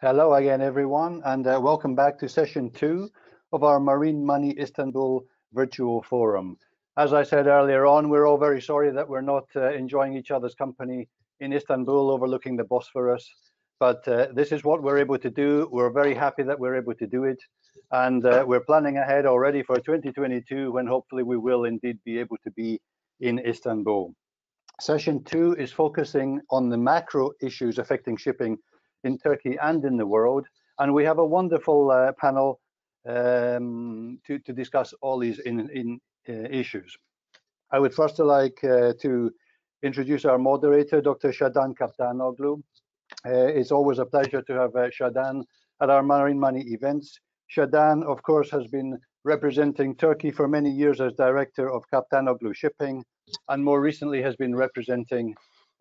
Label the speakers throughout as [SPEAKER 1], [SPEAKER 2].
[SPEAKER 1] Hello again, everyone, and uh, welcome back to session two of our Marine Money Istanbul virtual forum. As I said earlier on, we're all very sorry that we're not uh, enjoying each other's company in Istanbul overlooking the Bosphorus, but uh, this is what we're able to do. We're very happy that we're able to do it, and uh, we're planning ahead already for 2022 when hopefully we will indeed be able to be in Istanbul. Session two is focusing on the macro issues affecting shipping in Turkey and in the world. And we have a wonderful uh, panel um, to, to discuss all these in, in uh, issues. I would first like uh, to introduce our moderator, Dr. Sadan Kaptanoglu. Uh, it's always a pleasure to have uh, Sadan at our Marine Money events. Sadan, of course, has been representing Turkey for many years as director of Kaptanoglu Shipping, and more recently has been representing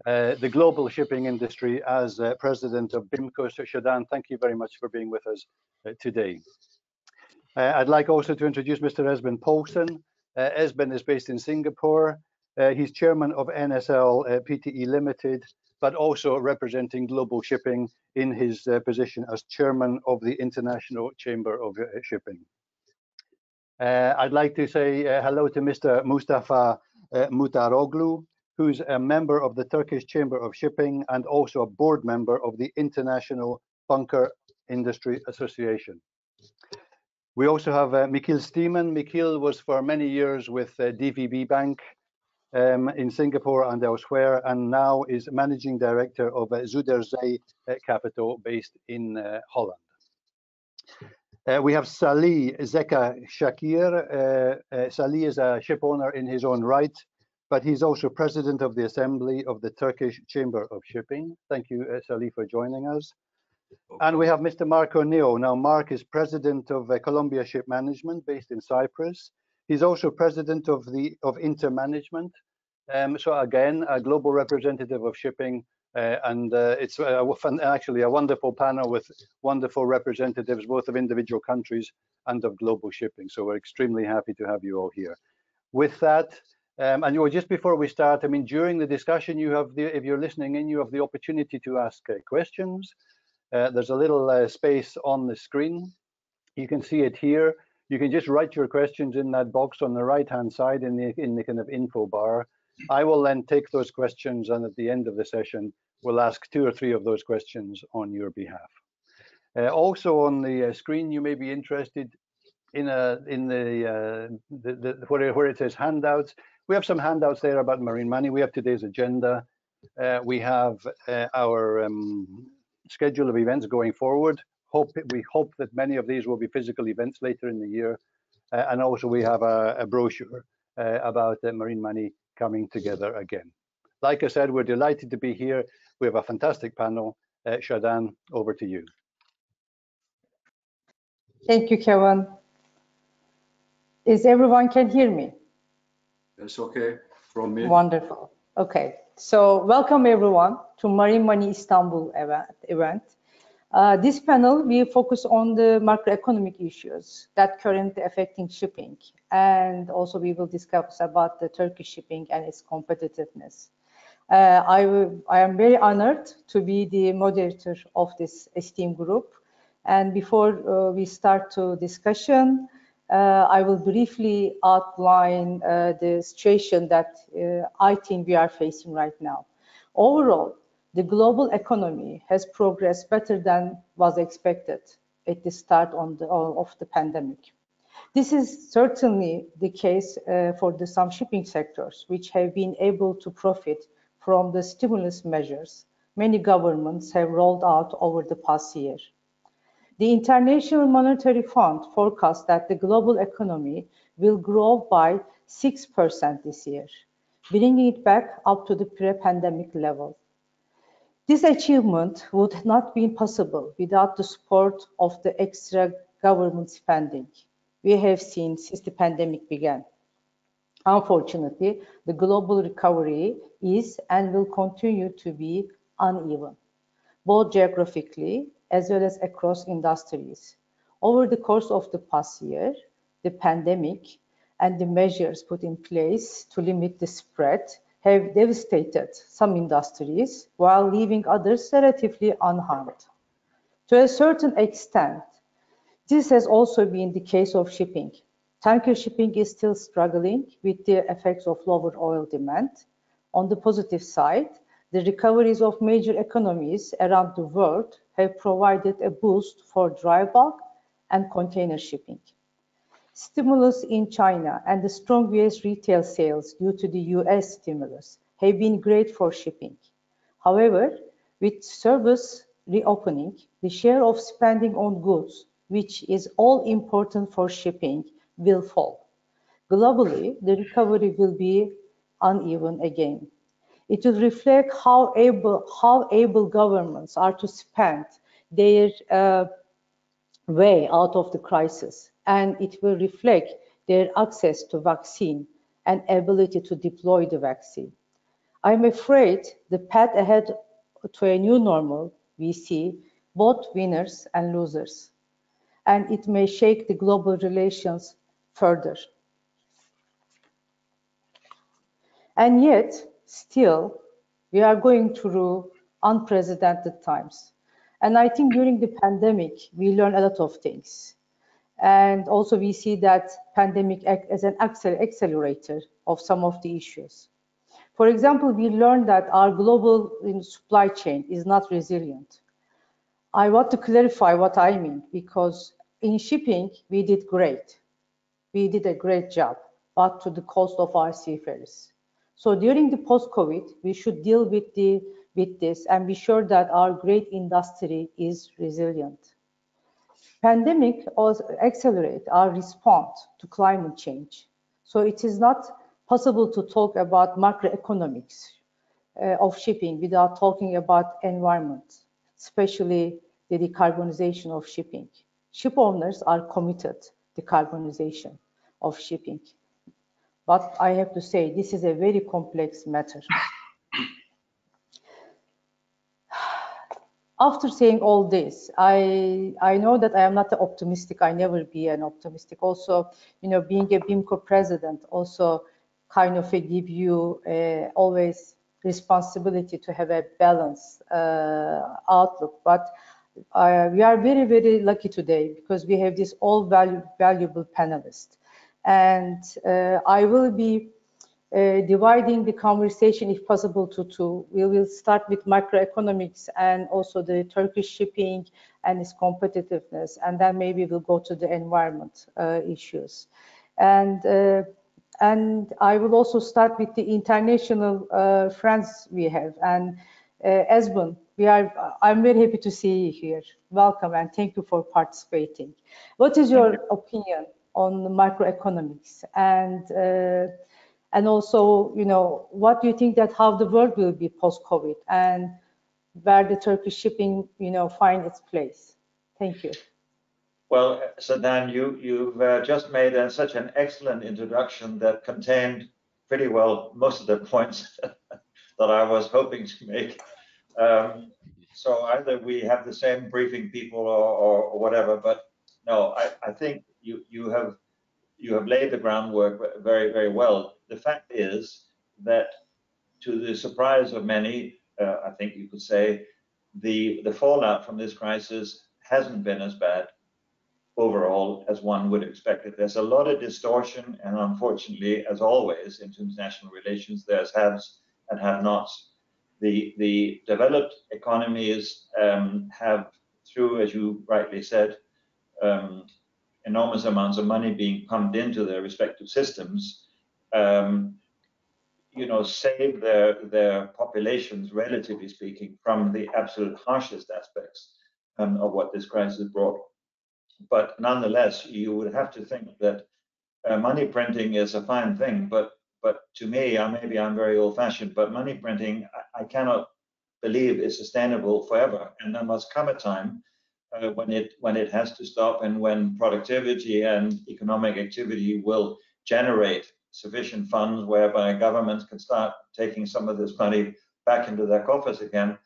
[SPEAKER 1] uh, the global shipping industry as uh, president of BIMCO. So Sadan, thank you very much for being with us uh, today. Uh, I'd like also to introduce Mr. Esben Poulsson. Uh, Esben is based in Singapore. he's chairman of Enesel PTE Limited, but also representing global shipping in his position as chairman of the International Chamber of Shipping. I'd like to say hello to Mr. Mustafa Muhtaroglu, who's a member of the Turkish Chamber of Shipping and also a board member of the International Bunker Industry Association. We also have uh, Michiel Steeman. Michiel was for many years with uh, DVB Bank um, in Singapore and elsewhere, and now is managing director of uh, Zuyderzee uh, Capital based in uh, Holland. Uh, we have Salih Zeki Cakir. Uh, uh, Salih is a ship owner in his own right but he's also president of the Assembly of the Turkish Chamber of Shipping. Thank you, uh, Salih, for joining us. Okay. And we have Mr. Mark O'Neil. Now, Mark is president of uh, Columbia Ship Management based in Cyprus. He's also president of the of Intermanagement. Um, so again, a global representative of shipping, uh, and uh, it's a, actually a wonderful panel with wonderful representatives, both of individual countries and of global shipping. So we're extremely happy to have you all here. With that, um, and you know, just before we start, I mean, during the discussion, you have the, if you're listening in, you have the opportunity to ask uh, questions. Uh, there's a little uh, space on the screen. You can see it here. You can just write your questions in that box on the right-hand side in the in the kind of info bar. I will then take those questions, and at the end of the session, we'll ask two or three of those questions on your behalf. Uh, also on the uh, screen, you may be interested in a in the, uh, the, the where, where it says handouts we have some handouts there about marine money. We have today's agenda. Uh, we have uh, our um, schedule of events going forward. Hope we hope that many of these will be physical events later in the year, uh, and also we have a, a brochure uh, about marine money coming together again. Like I said, we're delighted to be here. We have a fantastic panel. Uh, Sadan, over to you.
[SPEAKER 2] Thank you, Kevin. Is everyone can hear me?
[SPEAKER 3] That's okay from me.
[SPEAKER 2] Wonderful. Okay. So welcome everyone to Marine Money Istanbul event. Uh, this panel will focus on the macroeconomic issues that currently affecting shipping. And also we will discuss about the Turkish shipping and its competitiveness. Uh, I, I am very honored to be the moderator of this esteemed group. And before uh, we start to discussion, I will briefly outline uh, the situation that uh, I think we are facing right now. Overall, the global economy has progressed better than was expected at the start the, of the pandemic. This is certainly the case uh, for the some shipping sectors, which have been able to profit from the stimulus measures many governments have rolled out over the past year. The International Monetary Fund forecasts that the global economy will grow by 6% this year, bringing it back up to the pre-pandemic level. This achievement would not be possible without the support of the extra government spending we have seen since the pandemic began. Unfortunately, the global recovery is and will continue to be uneven, both geographically as well as across industries. Over the course of the past year, the pandemic and the measures put in place to limit the spread have devastated some industries while leaving others relatively unharmed. To a certain extent, this has also been the case of shipping. Tanker shipping is still struggling with the effects of lower oil demand. On the positive side, the recoveries of major economies around the world have provided a boost for dry bulk and container shipping. Stimulus in China and the strong US retail sales due to the US stimulus have been great for shipping. However, with service reopening, the share of spending on goods, which is all important for shipping, will fall. Globally, the recovery will be uneven again. It will reflect how able, how able governments are to spend their uh, way out of the crisis and it will reflect their access to vaccine and ability to deploy the vaccine. I'm afraid the path ahead to a new normal, we see both winners and losers, and it may shake the global relations further. And yet, still, we are going through unprecedented times. And I think during the pandemic, we learned a lot of things. And also we see that pandemic acts as an accelerator of some of the issues. For example, we learned that our global supply chain is not resilient. I want to clarify what I mean because in shipping, we did great. We did a great job, but to the cost of our seafarers. So during the post-COVID, we should deal with the with this and be sure that our great industry is resilient. Pandemic also accelerate our response to climate change. So it is not possible to talk about macroeconomics uh, of shipping without talking about environment, especially the decarbonization of shipping. Ship owners are committed to decarbonization of shipping. But I have to say, this is a very complex matter. after saying all this, I I know that I am not optimistic. I never be an optimistic. Also, you know, being a BIMCO president also kind of give you uh, always responsibility to have a balanced uh, outlook. But uh, we are very very lucky today because we have this all value, valuable panelists, and uh, I will be uh, dividing the conversation, if possible, to two. We will start with macroeconomics and also the Turkish shipping and its competitiveness, and then maybe we'll go to the environment uh, issues. And uh, and I will also start with the international uh, friends we have. And uh, Esben, we are. I'm very happy to see you here. Welcome and thank you for participating. What is your opinion on macroeconomics and uh, and also, you know, what do you think that how the world will be post-COVID and where the Turkish shipping, you know, find its place? Thank you.
[SPEAKER 4] Well, Sadan, you, you've uh, just made uh, such an excellent introduction that contained pretty well most of the points that I was hoping to make. Um, so either we have the same briefing people or, or, or whatever, but no, I, I think you, you have you have laid the groundwork very, very well. The fact is that, to the surprise of many, uh, I think you could say, the the fallout from this crisis hasn't been as bad overall as one would expect it. There's a lot of distortion, and unfortunately, as always in international relations, there's haves and have-nots. The the developed economies um, have, through as you rightly said, um, enormous amounts of money being pumped into their respective systems, um, you know, save their their populations, relatively speaking, from the absolute harshest aspects um, of what this crisis brought. But nonetheless, you would have to think that uh, money printing is a fine thing, but but to me, uh, maybe I'm very old-fashioned, but money printing, I, I cannot believe is sustainable forever, and there must come a time uh, when it when it has to stop and when productivity and economic activity will generate sufficient funds whereby governments can start taking some of this money back into their coffers again.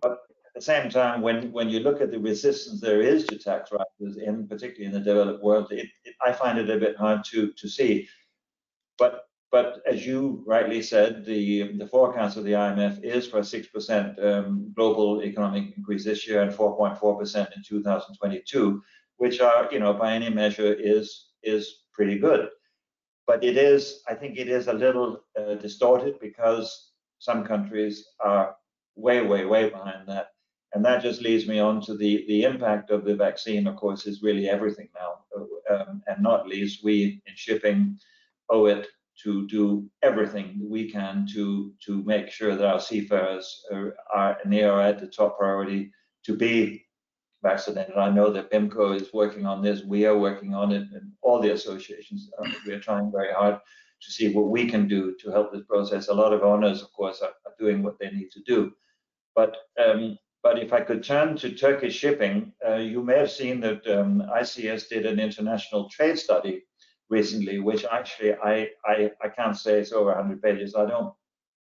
[SPEAKER 4] But at the same time, when when you look at the resistance there is to tax rises in particularly in the developed world, it, it, I find it a bit hard to to see. But but as you rightly said, the, the forecast of the IMF is for a 6% um, global economic increase this year and 4.4% in 2022, which are, you know, by any measure is, is pretty good. But it is, I think it is a little uh, distorted because some countries are way, way, way behind that. And that just leads me on to the, the impact of the vaccine, of course, is really everything now. Um, and not least, we in shipping owe it to do everything we can to to make sure that our seafarers are, are and they are at the top priority to be vaccinated. I know that BIMCO is working on this. We are working on it, and all the associations. Uh, we are trying very hard to see what we can do to help this process. A lot of owners, of course, are, are doing what they need to do. But um, but if I could turn to Turkish shipping, uh, you may have seen that um, ICS did an international trade study recently, which actually I, I, I can't say it's over 100 pages. I don't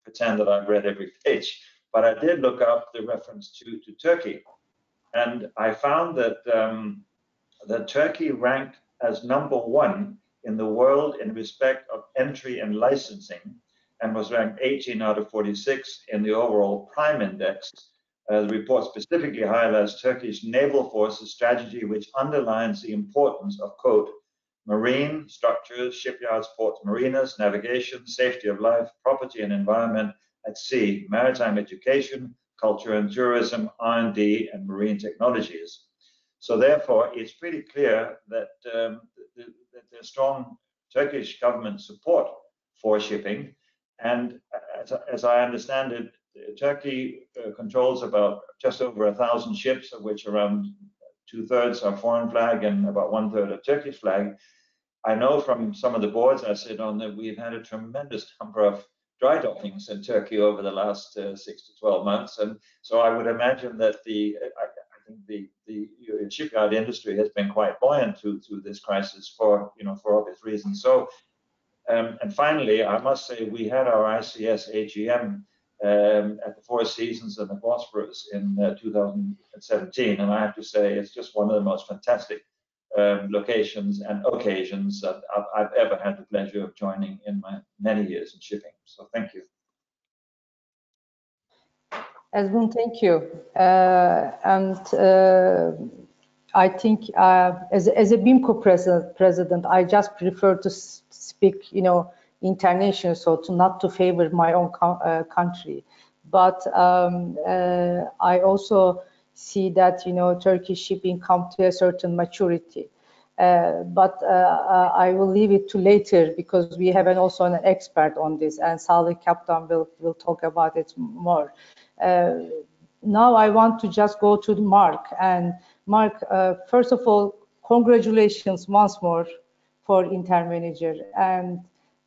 [SPEAKER 4] pretend that I've read every page, but I did look up the reference to, to Turkey. And I found that, um, that Turkey ranked as number one in the world in respect of entry and licensing and was ranked 18 out of 46 in the overall prime index. Uh, the report specifically highlights Turkish naval forces strategy, which underlines the importance of, quote, marine structures, shipyards, ports, marinas, navigation, safety of life, property and environment at sea, maritime education, culture and tourism, R&D, and marine technologies. So therefore, it's pretty clear that, um, that there's strong Turkish government support for shipping. And as, as I understand it, Turkey uh, controls about just over a thousand ships, of which around two thirds are foreign flag and about one third are Turkish flag. I know from some of the boards I sit on that we've had a tremendous number of dry dockings in Turkey over the last uh, six to 12 months. And so I would imagine that the, I, I think the, the shipyard industry has been quite buoyant through, through this crisis for, you know, for obvious reasons. So, um, and finally, I must say we had our ICS AGM um, at the Four Seasons and the Bosphorus in uh, 2017. And I have to say, it's just one of the most fantastic um, locations and occasions that I've, I've, ever had the pleasure of joining in my many years in shipping. So thank you.
[SPEAKER 2] Esben, thank you. Uh, and uh, I think uh, as, as a BIMCO president, president, I just prefer to speak, you know, international, so to not to favor my own uh, country. But um, uh, I also see that you know Turkish shipping come to a certain maturity. Uh, but uh, uh, I will leave it to later because we have an, also an expert on this, and Salih Kaptan will will talk about it more. Uh, now I want to just go to Mark and Mark. Uh, first of all, congratulations once more for Intermanager and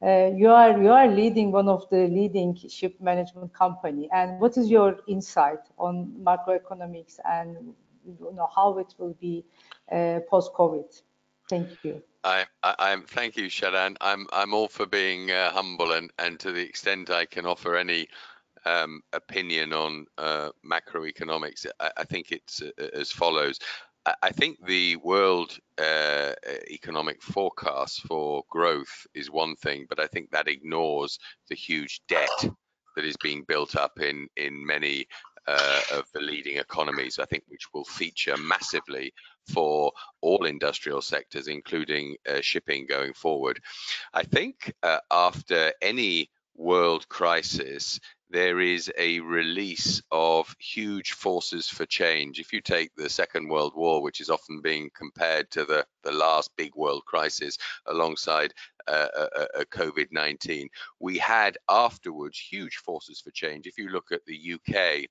[SPEAKER 2] uh, you are you are leading one of the leading ship management company and what is your insight on macroeconomics and you know how it will be uh, post covid thank you
[SPEAKER 5] I, am thank you, Sadan. I'm I'm all for being uh, humble and, and to the extent I can offer any um, opinion on uh, macroeconomics, I, I, think it's uh, as follows. I think the world uh, economic forecast for growth is one thing, but I think that ignores the huge debt that is being built up in in many uh, of the leading economies. I think which will feature massively for all industrial sectors, including uh, shipping going forward. I think uh, after any world crisis, there is a release of huge forces for change. If you take the Second World War, which is often being compared to the, the last big world crisis alongside uh, uh, uh, uh COVID 19, we had afterwards huge forces for change. If you look at the UK,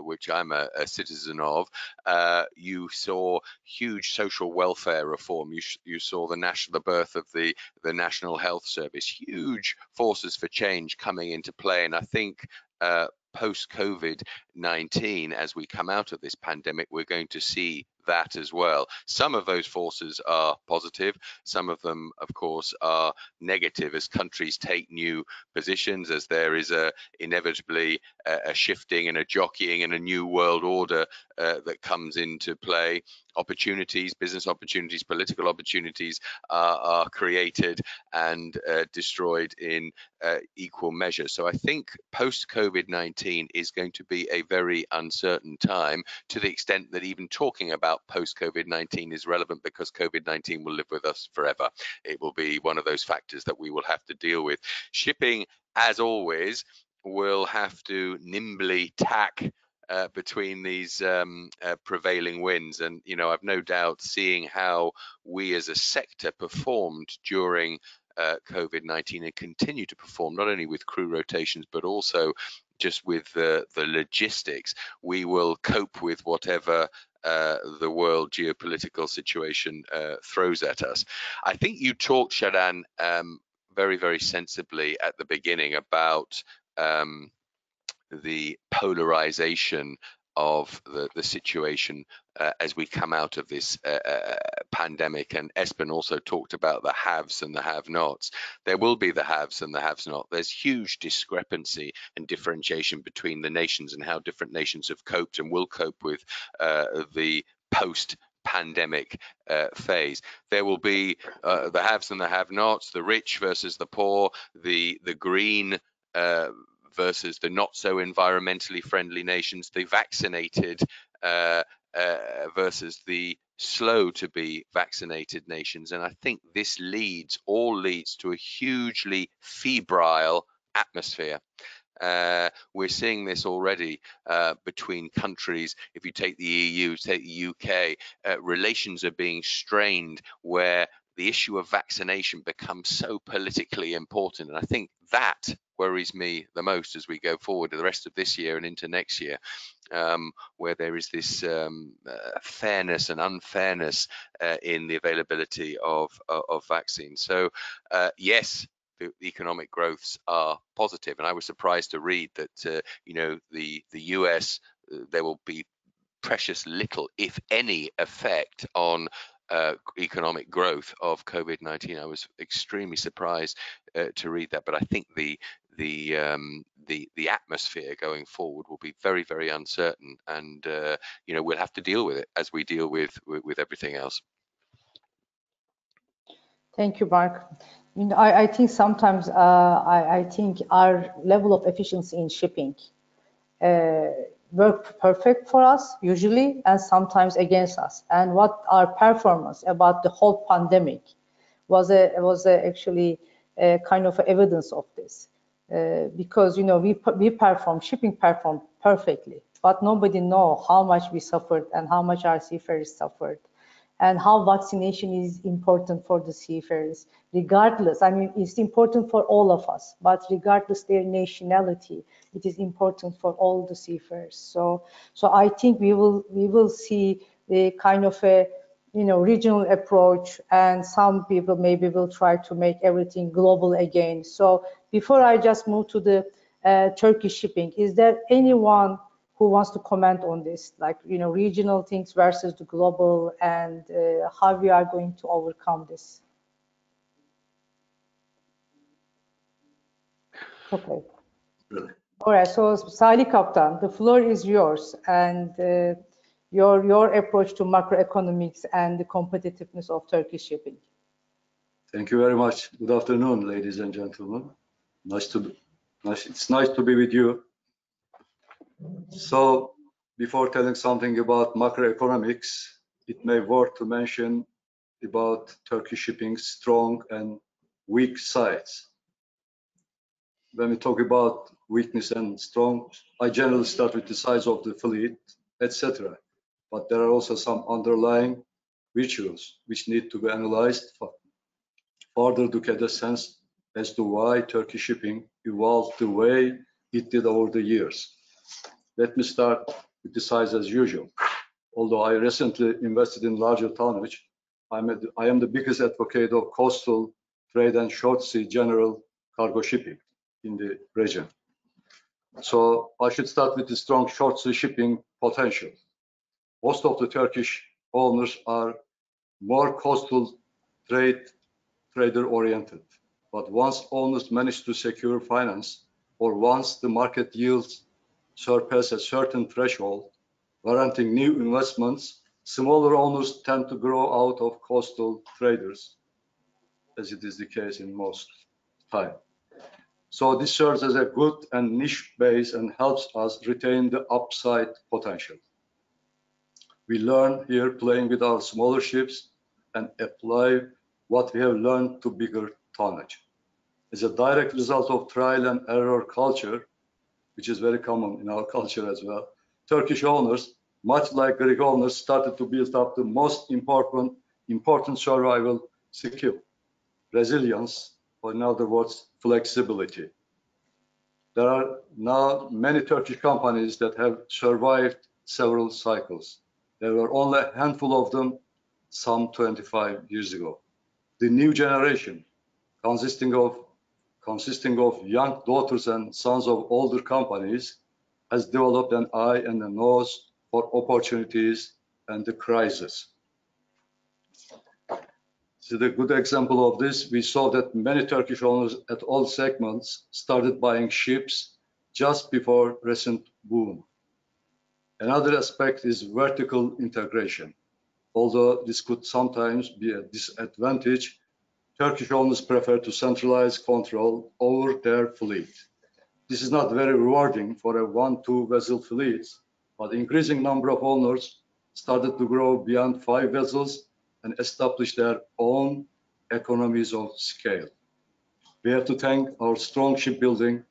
[SPEAKER 5] which I'm a, a citizen of, uh, you saw huge social welfare reform. You, you saw the national the birth of the the National Health Service. Huge forces for change coming into play, and I think. Uh, post COVID 19, as we come out of this pandemic, we're going to see that as well. Some of those forces are positive, some of them, of course, are negative as countries take new positions, as there is a inevitably a, a shifting and a jockeying and a new world order uh, that comes into play. Opportunities, business opportunities, political opportunities are, are created and uh, destroyed in uh, equal measure. So I think post COVID-19 is going to be a very uncertain time to the extent that even talking about post COVID-19 is relevant because COVID-19 will live with us forever. It will be one of those factors that we will have to deal with. Shipping, as always, will have to nimbly tack uh, between these um, uh, prevailing winds. And, you know, I've no doubt seeing how we as a sector performed during uh, COVID-19 and continue to perform, not only with crew rotations, but also just with the, the logistics, we will cope with whatever uh, the world geopolitical situation uh, throws at us. I think you talked, Sadan, um, very, very sensibly at the beginning about um, the polarization of the, the situation uh, as we come out of this uh, uh, pandemic. And Esben also talked about the haves and the have-nots. There will be the haves and the have-not. There's huge discrepancy and differentiation between the nations and how different nations have coped and will cope with uh, the post pandemic uh, phase. There will be uh, the haves and the have-nots, the rich versus the poor, the the green uh, versus the not so environmentally friendly nations, the vaccinated uh, uh, versus the slow to be vaccinated nations. And I think this leads, all leads to a hugely febrile atmosphere. Uh, we're seeing this already uh, between countries. If you take the EU, take the UK, uh, relations are being strained where the issue of vaccination becomes so politically important. And I think that worries me the most as we go forward to the rest of this year and into next year, um, where there is this um, uh, fairness and unfairness uh, in the availability of, of, of vaccines. So uh, yes, the economic growths are positive, and I was surprised to read that uh, you know the the US uh, there will be precious little, if any, effect on uh, economic growth of COVID-19. I was extremely surprised uh, to read that, but I think the the um, the the atmosphere going forward will be very very uncertain, and uh, you know we'll have to deal with it as we deal with with, with everything else.
[SPEAKER 2] Thank you, Mark. I, mean, I, I think sometimes uh, I, I, think our level of efficiency in shipping uh, work perfect for us usually and sometimes against us. And what our performance about the whole pandemic was a was a actually a kind of evidence of this. Uh, because you know we we perform shipping performed perfectly but nobody know how much we suffered and how much our seafarers suffered and how vaccination is important for the seafarers, regardless. I mean, it's important for all of us, but regardless their nationality, it is important for all the seafarers. So, so I think we will we will see the kind of a you know regional approach, and some people maybe will try to make everything global again. So, before I just move to the uh, Turkish shipping, is there anyone who wants to comment on this, like you know, regional things versus the global, and uh, how we are going to overcome this? Okay. All right. So, Salih Kaptan, the floor is yours, and uh, your your approach to macroeconomics and the competitiveness of Turkish shipping.
[SPEAKER 3] Thank you very much. Good afternoon, ladies and gentlemen. Nice to be, nice. It's nice to be with you so before telling something about macroeconomics, it may worth to mention about Turkish shipping's strong and weak sides. When we talk about weakness and strong, I generally start with the size of the fleet, etc. But there are also some underlying virtues which need to be analyzed further to get a sense as to why Turkish shipping evolved the way it did over the years. Let me start with the size as usual. Although I recently invested in larger tonnage, I'm a, I am the biggest advocate of coastal trade and short sea general cargo shipping in the region. So I should start with the strong short sea shipping potential. Most of the Turkish owners are more coastal trade trader oriented. But once owners manage to secure finance or once the market yields surpass a certain threshold, warranting new investments, Smaller owners tend to grow out of coastal traders, as it is the case in most time. So this serves as a good and niche base and helps us retain the upside potential. We learn here playing with our smaller ships and apply what we have learned to bigger tonnage. As a direct result of trial and error culture, which is very common in our culture as well, Turkish owners, much like Greek owners, started to build up the most important, important survival skill, resilience, or in other words, flexibility. There are now many Turkish companies that have survived several cycles. There were only a handful of them some 25 years ago. The new generation, consisting of consisting of young daughters and sons of older companies, has developed an eye and a nose for opportunities and the crisis. So the good example of this, we saw that many Turkish owners at all segments started buying ships just before recent boom. Another aspect is vertical integration. Although this could sometimes be a disadvantage, Turkish owners prefer to centralize control over their fleet. This is not very rewarding for a one, two vessel fleet, but increasing number of owners started to grow beyond five vessels and establish their own economies of scale. We have to thank our strong shipbuilding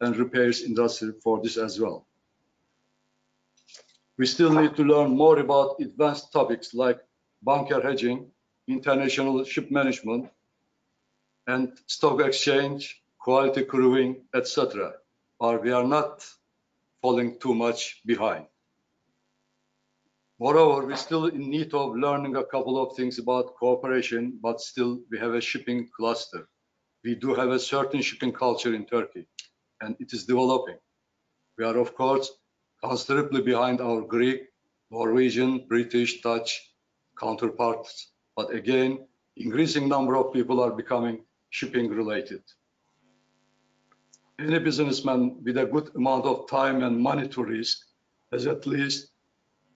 [SPEAKER 3] and repairs industry for this as well. We still need to learn more about advanced topics like bunker hedging, international ship management, and stock exchange, quality crewing, etc. Or we are not falling too much behind. Moreover, we're still in need of learning a couple of things about cooperation, but still we have a shipping cluster. We do have a certain shipping culture in Turkey, and it is developing. We are, of course, considerably behind our Greek, Norwegian, British, Dutch counterparts. But again, increasing number of people are becoming shipping related. Any businessman with a good amount of time and money to risk has at least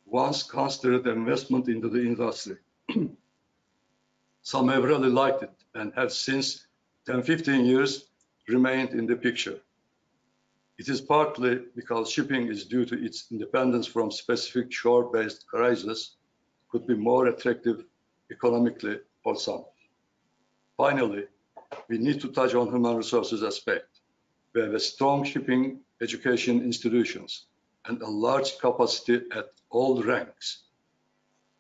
[SPEAKER 3] once considered investment into the industry. Some have really liked it and have since 10, 15 years remained in the picture. It is partly because shipping is due to its independence from specific shore-based crises could be more attractive economically for some. Finally, we need to touch on human resources aspect. We have a strong shipping education institutions and a large capacity at all ranks.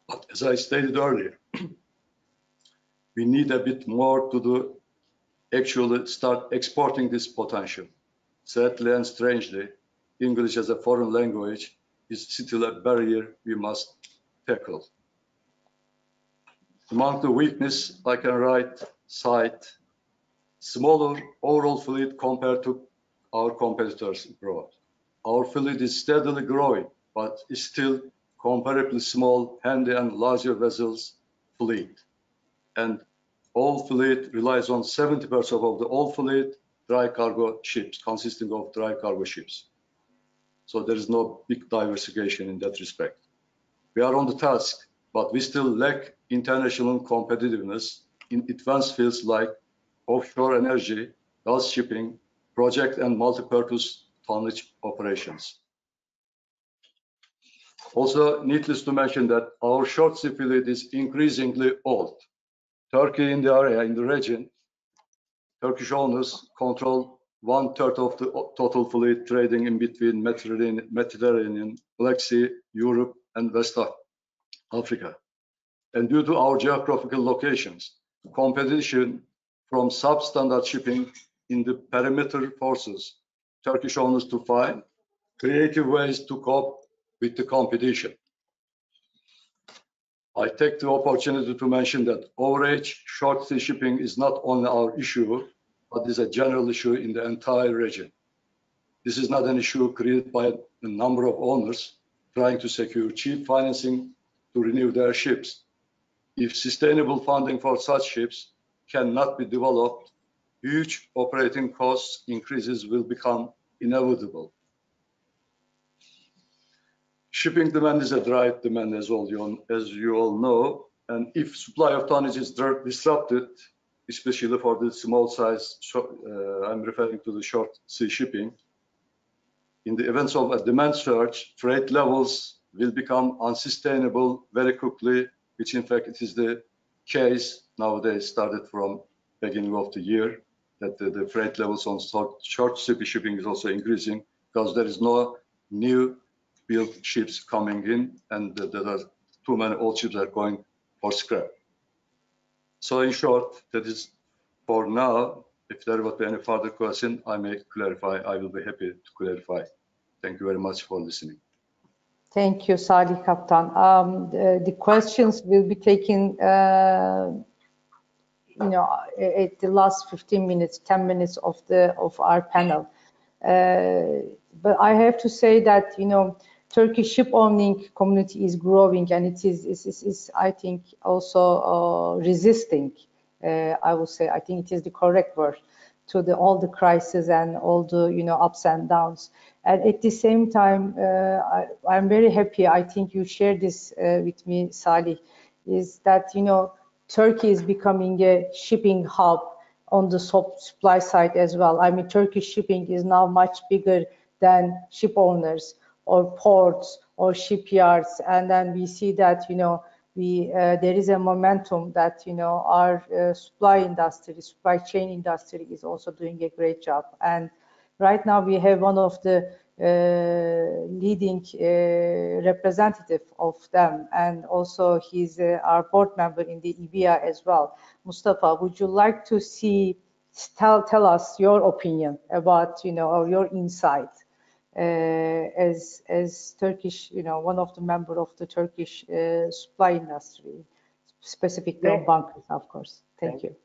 [SPEAKER 3] But as I stated earlier, we need a bit more to do actually start exporting this potential. Sadly and strangely, English as a foreign language is still a barrier we must tackle. Among the weakness, I can write, cite, smaller overall fleet compared to our competitors abroad. Our fleet is steadily growing, but is still comparably small, handy and larger vessels fleet. And all fleet relies on 70% of the all fleet dry cargo ships, consisting of dry cargo ships. So there is no big diversification in that respect. We are on the task, but we still lack international competitiveness in advanced fields like offshore energy, gas shipping, project and multi-purpose tonnage operations. Also, needless to mention that our short sea fleet is increasingly old. Turkey in the area, in the region, Turkish owners control one third of the total fleet trading in between Mediterranean, Black Sea, Europe, and West Africa. And due to our geographical locations, competition from substandard shipping in the perimeter forces Turkish owners to find creative ways to cope with the competition. I take the opportunity to mention that overage short sea shipping is not only our issue, but is a general issue in the entire region. This is not an issue created by a number of owners trying to secure cheap financing to renew their ships. If sustainable funding for such ships cannot be developed, huge operating costs increases will become inevitable. shipping demand is a dry demand, as all you as you all know, and if supply of tonnage is disrupted, especially for the small size, uh, I'm referring to the short sea shipping. In the events of a demand surge, freight levels will become unsustainable very quickly, which in fact it is the case nowadays started from beginning of the year that the, the freight levels on short, short sea shipping is also increasing because there is no new built ships coming in and there are too many old ships are going for scrap. So in short, that is for now. If there would be any further question, I may clarify. I will be happy to clarify. Thank you very much for listening.
[SPEAKER 2] Thank you, Salih Kaptan. Um, the, the, questions will be taken, uh, you know, at the last 15 minutes, 10 minutes of the of our panel. Uh, but I have to say that, you know, Turkish ship owning community is growing and it is, is, is, is I think, also uh, resisting, uh, I would say, I think it is the correct word, to the, all the crises and all the, you know, ups and downs. And at the same time, uh, I, am very happy, I think you shared this uh, with me, Salih, is that, you know, Turkey is becoming a shipping hub on the supply side as well. I mean, Turkish shipping is now much bigger than ship owners or ports or shipyards. And then we see that, you know, we uh, there is a momentum that, you know, our uh, supply industry, supply chain industry is also doing a great job. And right now we have one of the uh, leading uh, representative of them and also he's uh, our board member in the EBA as well. Mustafa, would you like to see tell tell us your opinion about you know or your insight as as Turkish, you know, one of the member of the Turkish uh, supply industry, specifically on bunkers, of course. Thank, thank you.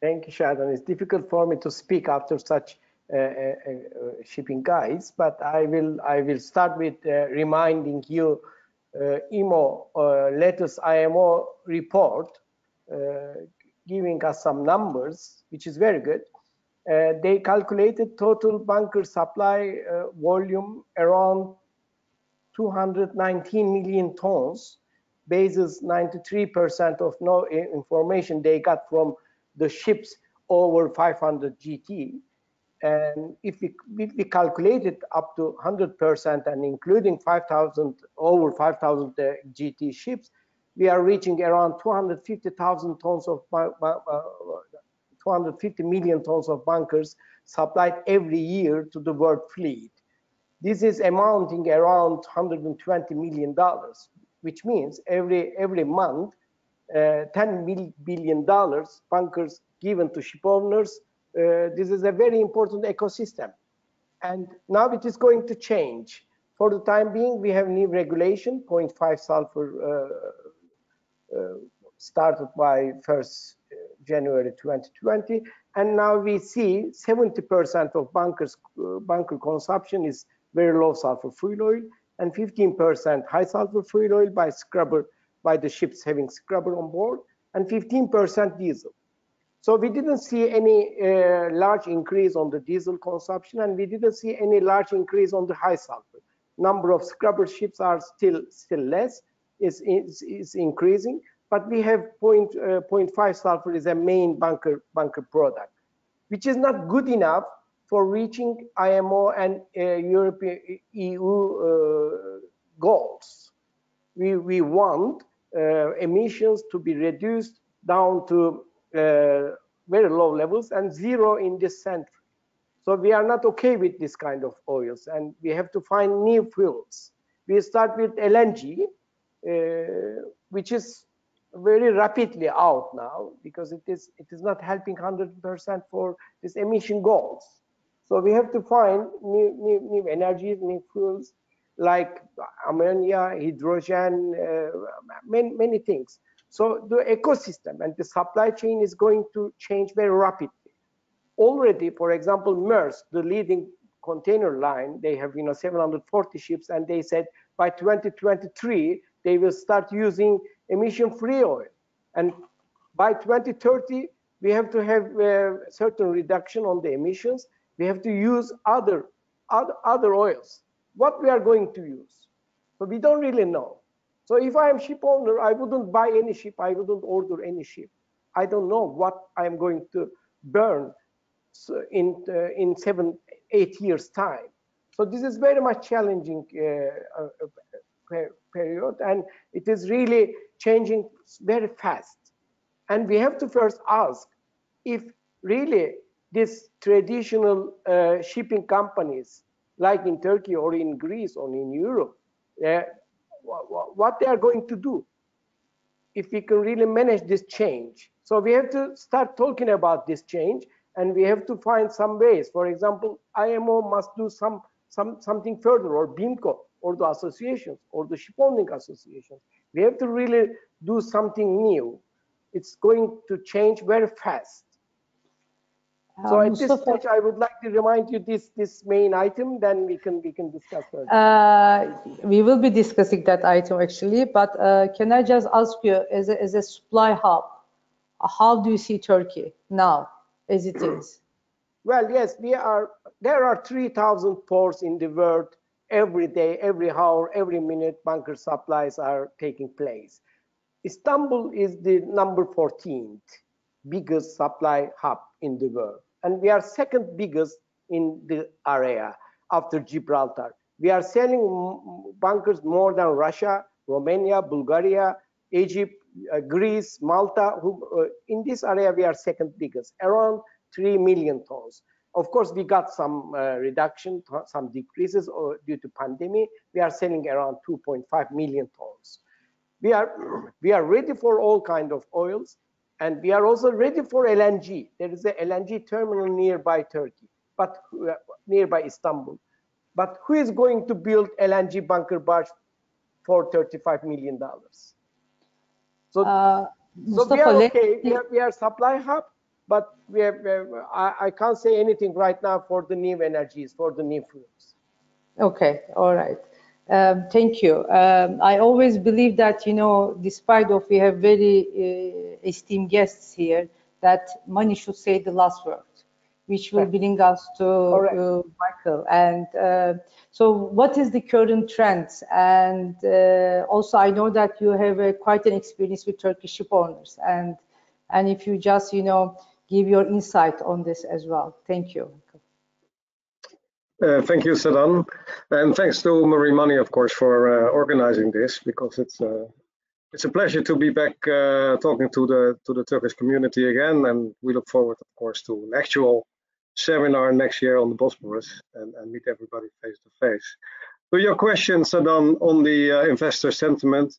[SPEAKER 6] Thank you, Sadan. It's difficult for me to speak after such uh, uh, uh shipping guides, but I will I will start with uh, reminding you IMO latest IMO report giving us some numbers, which is very good. Uh, they calculated total bunker supply uh, volume around 219 million tons basis 93% of no information they got from the ships over 500 GT. And if we, if we calculate it up to 100% and including 5,000 over 5,000 uh, GT ships, we are reaching around 250,000 tons of uh, 250 million tons of bunkers supplied every year to the world fleet. This is amounting around 120 million dollars, which means every every month, uh, 10 billion dollars bunkers given to ship owners. Uh, this is a very important ecosystem, and now it is going to change. For the time being, we have new regulation, 0.5 sulfur, uh, uh, started by first January 2020. And now we see 70% of bunkers, bunker consumption is very low sulfur fuel oil and 15% high sulfur fuel oil by scrubber, by the ships having scrubber on board and 15% diesel. So we didn't see any uh, large increase on the diesel consumption and we didn't see any large increase on the high sulfur. Number of scrubber ships are still still less, is, is, is increasing, but we have uh, 0.5 sulfur is a main bunker bunker product, which is not good enough for reaching IMO and uh, European EU uh, goals. We, we want emissions to be reduced down to very low levels and zero in this century. So we are not okay with this kind of oils and we have to find new fuels. We start with LNG, uh, which is very rapidly out now because it is it is not helping 100% for these emission goals. So we have to find new, new, new energies, new fuels like ammonia, hydrogen, uh, many, many things. So the ecosystem and the supply chain is going to change very rapidly. Already, for example, Maersk, the leading container line, they have you know 740 ships, and they said by 2023 they will start using emission-free oil. And by 2030, we have to have a uh, certain reduction on the emissions. We have to use other, other, other oils. What we are going to use? So we don't really know. So if I am ship owner, I wouldn't buy any ship. I wouldn't order any ship. I don't know what I'm going to burn in uh, in seven, eight years time. So this is very much challenging uh, uh, period, and it is really changing very fast. And we have to first ask if really these traditional uh, shipping companies, like in Turkey or in Greece or in Europe, uh, what they are going to do if we can really manage this change. So we have to start talking about this change and we have to find some ways. For example, IMO must do some, some something further or BIMCO or the associations or the shipowning associations. We have to really do something new. It's going to change very fast. So at this stage, I would like to remind you this this main item. Then we can we can discuss further.
[SPEAKER 2] Uh, we will be discussing that item actually. But uh, can I just ask you, as a, as a supply hub, how do you see Turkey now, as it is?
[SPEAKER 6] Well, yes, we are. There are 3,000 ports in the world. Every day, every hour, every minute, bunker supplies are taking place. Istanbul is the number 14th biggest supply hub in the world and we are second biggest in the area after Gibraltar. We are selling bunkers more than Russia, Romania, Bulgaria, Egypt, uh, Greece, Malta. Who, uh, in this area, we are second biggest, around 3 million tons. Of course, we got some uh, reduction, some decreases uh, due to pandemic. We are selling around 2.5 million tons. We are, we are ready for all kind of oils. And we are also ready for LNG. There is a LNG terminal nearby Turkey, but uh, nearby Istanbul. But who is going to build LNG bunker barge for 35 million dollars? So, uh, so we are okay. We are, we are supply hub, but we are, I, I can't say anything right now for the new energies, for the new fuels.
[SPEAKER 2] Okay, all right. Um, thank you. Um, I always believe that, you know, despite of we have very uh, esteemed guests here, that money should say the last word, which will bring us to uh, Michael. And uh, so what is the current trends? And uh, also I know that you have a, quite an experience with Turkish ship owners. And, and if you just, you know, give your insight on this as well. Thank you.
[SPEAKER 7] Uh, thank you, Sadan, and thanks to Marine Money, of course, for uh, organizing this because it's uh, it's a pleasure to be back uh, talking to the to the Turkish community again, and we look forward, of course, to an actual seminar next year on the Bosporus and, and meet everybody face to face. To your question, Sadan, on the uh, investor sentiment,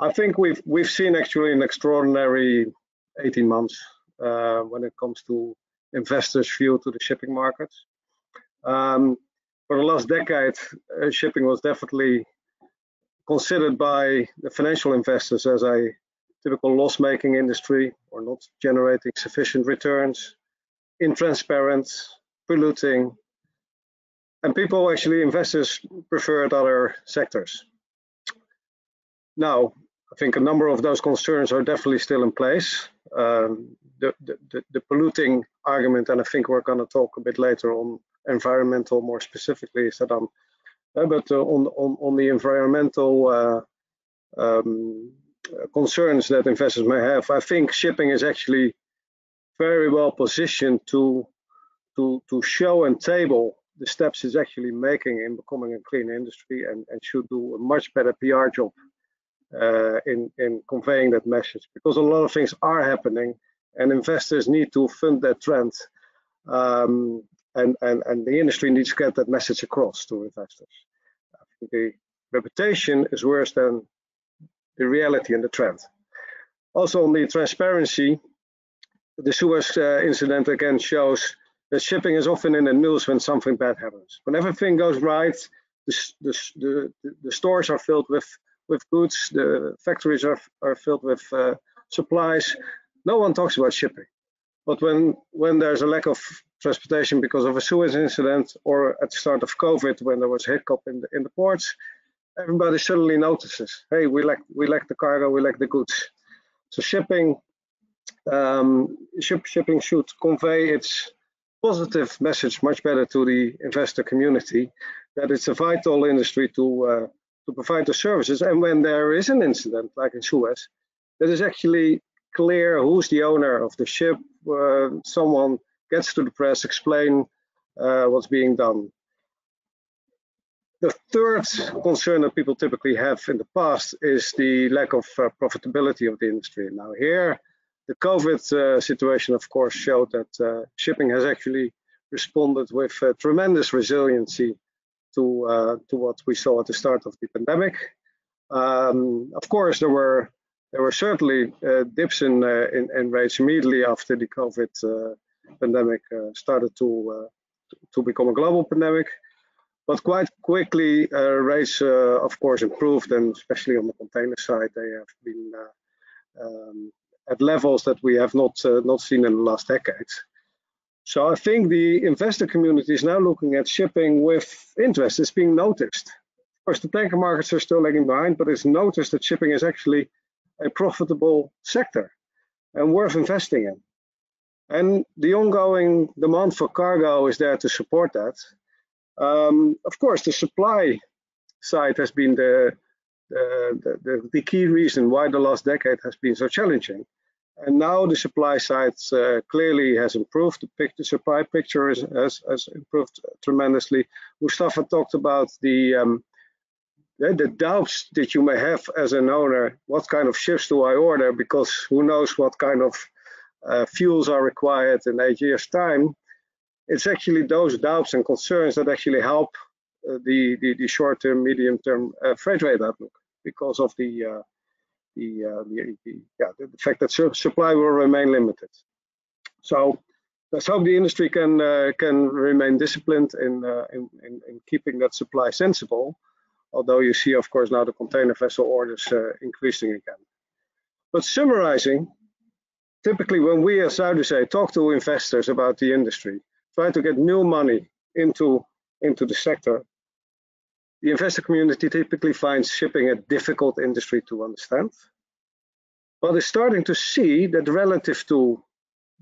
[SPEAKER 7] I think we've we've seen actually an extraordinary 18 months when it comes to investors' view to the shipping markets. Um, for the last decade, uh, shipping was definitely considered by the financial investors as a typical loss-making industry or not generating sufficient returns, intransparent, polluting, and people actually investors preferred other sectors. Now, I think a number of those concerns are definitely still in place. Um, the, the, the polluting argument, and I think we're going to talk a bit later on environmental more specifically, Sadan. Uh, but uh, on, on, on the environmental uh, um, concerns that investors may have, I think shipping is actually very well positioned to to to show and table the steps it's actually making in becoming a clean industry and, and should do a much better PR job uh, in in conveying that message because a lot of things are happening and investors need to fund that trend um, and, and, and the industry needs to get that message across to investors. The reputation is worse than the reality and the trend. Also on the transparency, the Suez uh, incident again shows that shipping is often in the news when something bad happens. When everything goes right, the, the, the, the stores are filled with, with goods, the factories are, are filled with uh, supplies. No one talks about shipping. But when, when there's a lack of transportation because of a Suez incident or at the start of COVID when there was a hiccup in the, in the ports, everybody suddenly notices, hey, we lack, we lack the cargo, we lack the goods. So shipping, um, ship, shipping should convey its positive message much better to the investor community that it's a vital industry to uh, to provide the services. And when there is an incident, like in Suez, that is actually clear who's the owner of the ship. Uh, someone gets to the press, explain uh, what's being done. The third concern that people typically have in the past is the lack of uh, profitability of the industry. Now here, the COVID uh, situation, of course, showed that uh, shipping has actually responded with uh, tremendous resiliency to, to what we saw at the start of the pandemic. Um, of course, there were there were certainly uh, dips in, in, in rates immediately after the COVID pandemic started to to become a global pandemic. But quite quickly, uh, rates, uh, of course, improved, and especially on the container side, they have been uh, um, at levels that we have not not seen in the last decades. So I think the investor community is now looking at shipping with interest. It's being noticed. Of course, the tanker markets are still lagging behind, but it's noticed that shipping is actually a profitable sector and worth investing in. And the ongoing demand for cargo is there to support that. Um, of course, the supply side has been the, the, the, the, key reason why the last decade has been so challenging. And now the supply side uh, clearly has improved. The, picture, supply picture is, has, has, improved tremendously. Mustafa talked about the, um, the, the doubts that you may have as an owner. What kind of ships do I order? Because who knows what kind of uh, fuels are required in eight years' time it's actually those doubts and concerns that actually help uh, the, the, the short-term, medium-term uh, freight rate outlook because of the uh, the, uh, the, the, yeah, the, fact that supply will remain limited. So let's hope the industry can uh, can remain disciplined in, in, in, in keeping that supply sensible. Although you see, of course, now the container vessel orders uh, increasing again. But summarizing, typically when we as I say talk to investors about the industry, try to get new money into into the sector. The investor community typically finds shipping a difficult industry to understand, but they're starting to see that relative to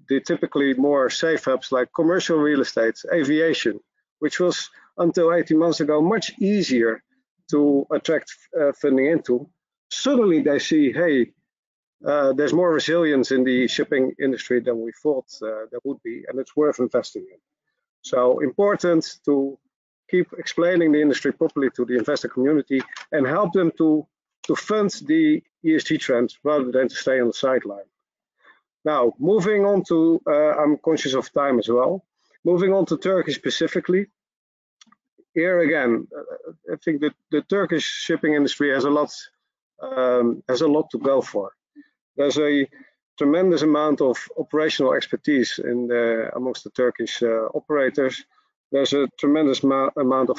[SPEAKER 7] the typically more safe hubs like commercial real estate, aviation, which was until 18 months ago much easier to attract uh, funding into, suddenly they see, hey, uh, there's more resilience in the shipping industry than we thought uh, there would be, and it's worth investing in. So important to keep explaining the industry properly to the investor community and help them to, to fund the ESG trends rather than to stay on the sideline. Now, moving on to, uh, I'm conscious of time as well. Moving on to Turkey specifically, here again, I think that the Turkish shipping industry has a lot um, has a lot to go for. There's a tremendous amount of operational expertise in the, amongst the Turkish uh, operators. There's a tremendous amount of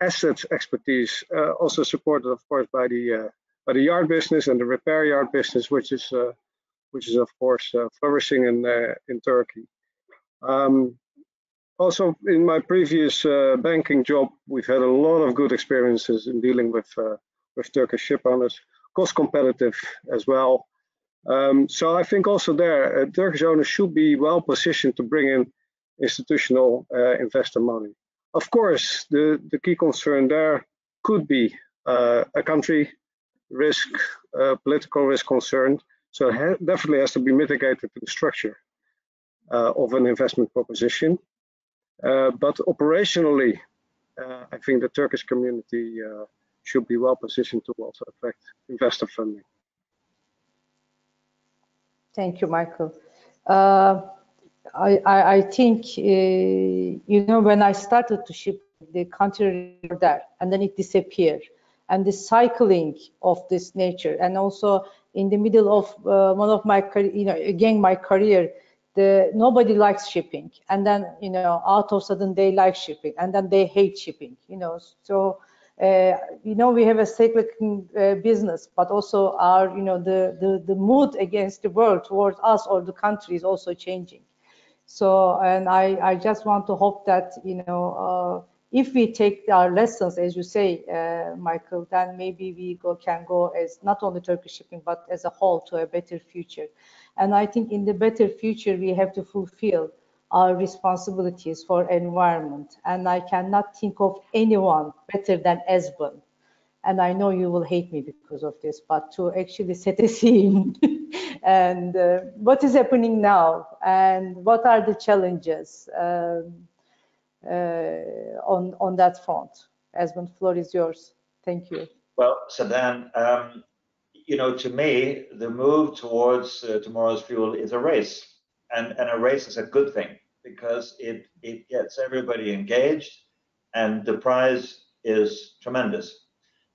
[SPEAKER 7] asset expertise, uh, also supported, of course, by the uh, by the yard business and the repair yard business, which is uh, which is of course uh, flourishing in uh, in Turkey. Um, also, in my previous banking job, we've had a lot of good experiences in dealing with with Turkish ship owners, cost competitive as well. Um, so I think also there, uh, Turkish owners should be well positioned to bring in institutional uh, investor money. Of course, the, the key concern there could be uh, a country risk, uh, political risk concern. So it definitely has to be mitigated in the structure uh, of an investment proposition. Uh, but operationally, I think the Turkish community should be well positioned to also attract investor funding.
[SPEAKER 2] Thank you, Michael. Uh, I, I, I, think, uh, you know, when I started to ship, the country there, and then it disappeared. And the cycling of this nature, and also in the middle of uh, one of my, you know, again, my career, the nobody likes shipping. And then, you know, out of sudden they like shipping, and then they hate shipping, you know. So uh, you know we have a cyclic uh, business but also our you know the, the the mood against the world towards us or the country is also changing so and i i just want to hope that you know uh, if we take our lessons as you say uh, michael then maybe we go, can go as not only turkish shipping but as a whole to a better future and i think in the better future we have to fulfill our responsibilities for environment. And I cannot think of anyone better than Esben and I know you will hate me because of this, but to actually set a scene and uh, what is happening now and what are the challenges um, uh, on on that front. Esben, floor is yours. Thank you.
[SPEAKER 4] Well, Sadan, um, you know, to me, the move towards uh, tomorrow's fuel is a race, and and a race is a good thing because it it gets everybody engaged, and the prize is tremendous.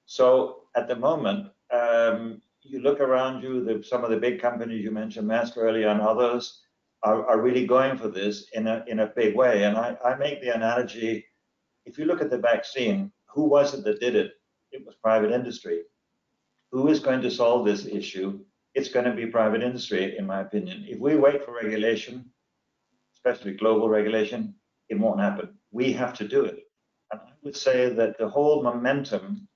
[SPEAKER 4] So at the moment, um, you look around you, the, some of the big companies you mentioned, Maersk earlier and others, are, are, really going for this in a, in a big way. And I, I make the analogy, if you look at the vaccine, who was it that did it? It was private industry. Who is going to solve this issue? It's going to be private industry, in my opinion. If we wait for regulation, especially global regulation, it won't happen. We have to do it. And I would say that the whole momentum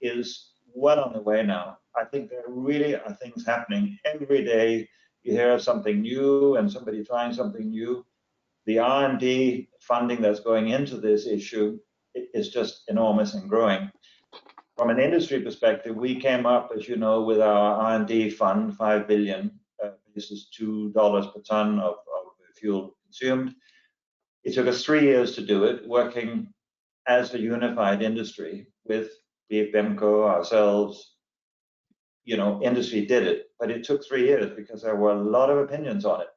[SPEAKER 4] is well on the way now. I think there really are things happening every day. You hear of something new and somebody trying something new. The R&D funding that's going into this issue is just enormous and growing. From an industry perspective, we came up, as you know, with our R&D fund, five billion. Uh, this is two dollars per ton of, of fuel consumed. It took us three years to do it, working as a unified industry with be BIMCO, ourselves, you know, industry did it, but it took three years because there were a lot of opinions on it.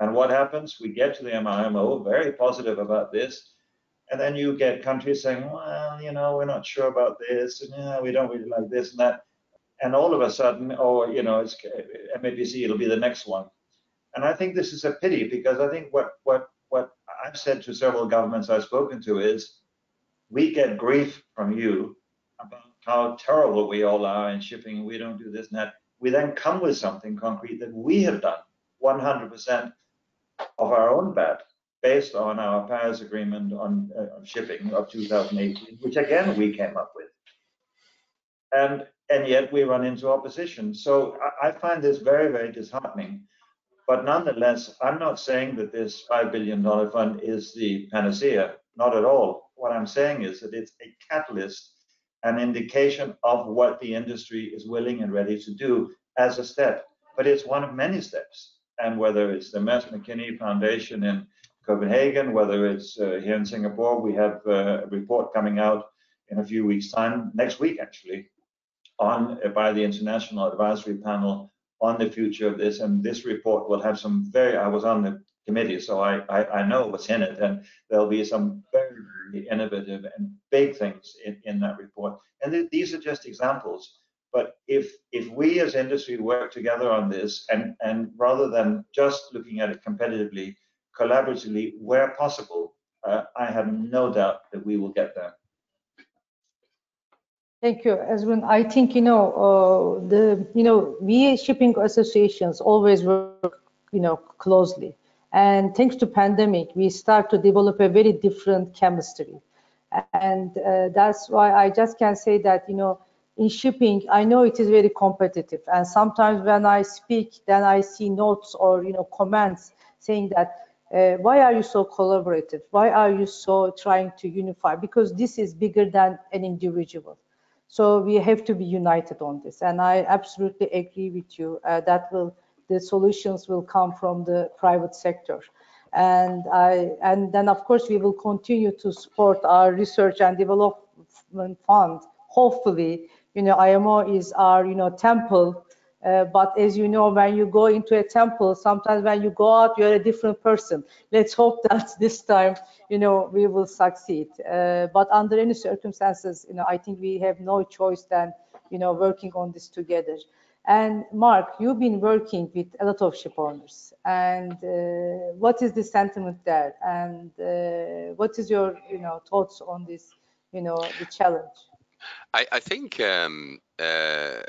[SPEAKER 4] And what happens? We get to the IMO, very positive about this, and then you get countries saying, well, you know, we're not sure about this, and yeah, we don't really like this and that. And all of a sudden, oh, you know, it's uh, MEPC, it'll be the next one. And I think this is a pity because I think what what what I've said to several governments I've spoken to is, we get grief from you about how terrible we all are in shipping. We don't do this and that. We then come with something concrete that we have done 100% of our own bet based on our Paris Agreement on uh, shipping of 2018, which again we came up with. And and yet we run into opposition. So I, I find this very, very disheartening. But nonetheless, I'm not saying that this $5 billion fund is the panacea, not at all. What I'm saying is that it's a catalyst an indication of what the industry is willing and ready to do as a step. But it's one of many steps. And whether it's the Maersk Mc-Kinney Foundation in Copenhagen, whether it's uh, here in Singapore, we have uh, a report coming out in a few weeks' time, next week actually, on uh, by the International Advisory Panel on the future of this. And this report will have some very, I was on the committee, so I, I, I know what's in it, and there'll be some very, very innovative and big things in, in that report. And th these are just examples. But if if we as industry work together on this, and and rather than just looking at it competitively, collaboratively where possible, uh, I have no doubt that we will get there.
[SPEAKER 2] Thank you, Esben. I think you know uh, the you know we shipping associations always work you know closely and thanks to pandemic, we start to develop a very different chemistry. And uh, that's why I just can say that, you know, in shipping, I know it is very competitive. And sometimes when I speak, then I see notes or, you know, comments saying that, uh, why are you so collaborative? Why are you so trying to unify? Because this is bigger than an individual. So we have to be united on this. And I absolutely agree with you. Uh, that will the solutions will come from the private sector. And I and then of course we will continue to support our research and development fund. Hopefully, you know, IMO is our you know temple. Uh, but as you know, when you go into a temple, sometimes when you go out, you're a different person. Let's hope that this time, you know, we will succeed. Uh, but under any circumstances, you know, I think we have no choice than, you know, working on this together. And Mark, you've been working with a lot of ship owners. And uh, what is the sentiment there? And uh, what is your, you know, thoughts on this, you know, the challenge?
[SPEAKER 5] I, I think um, uh,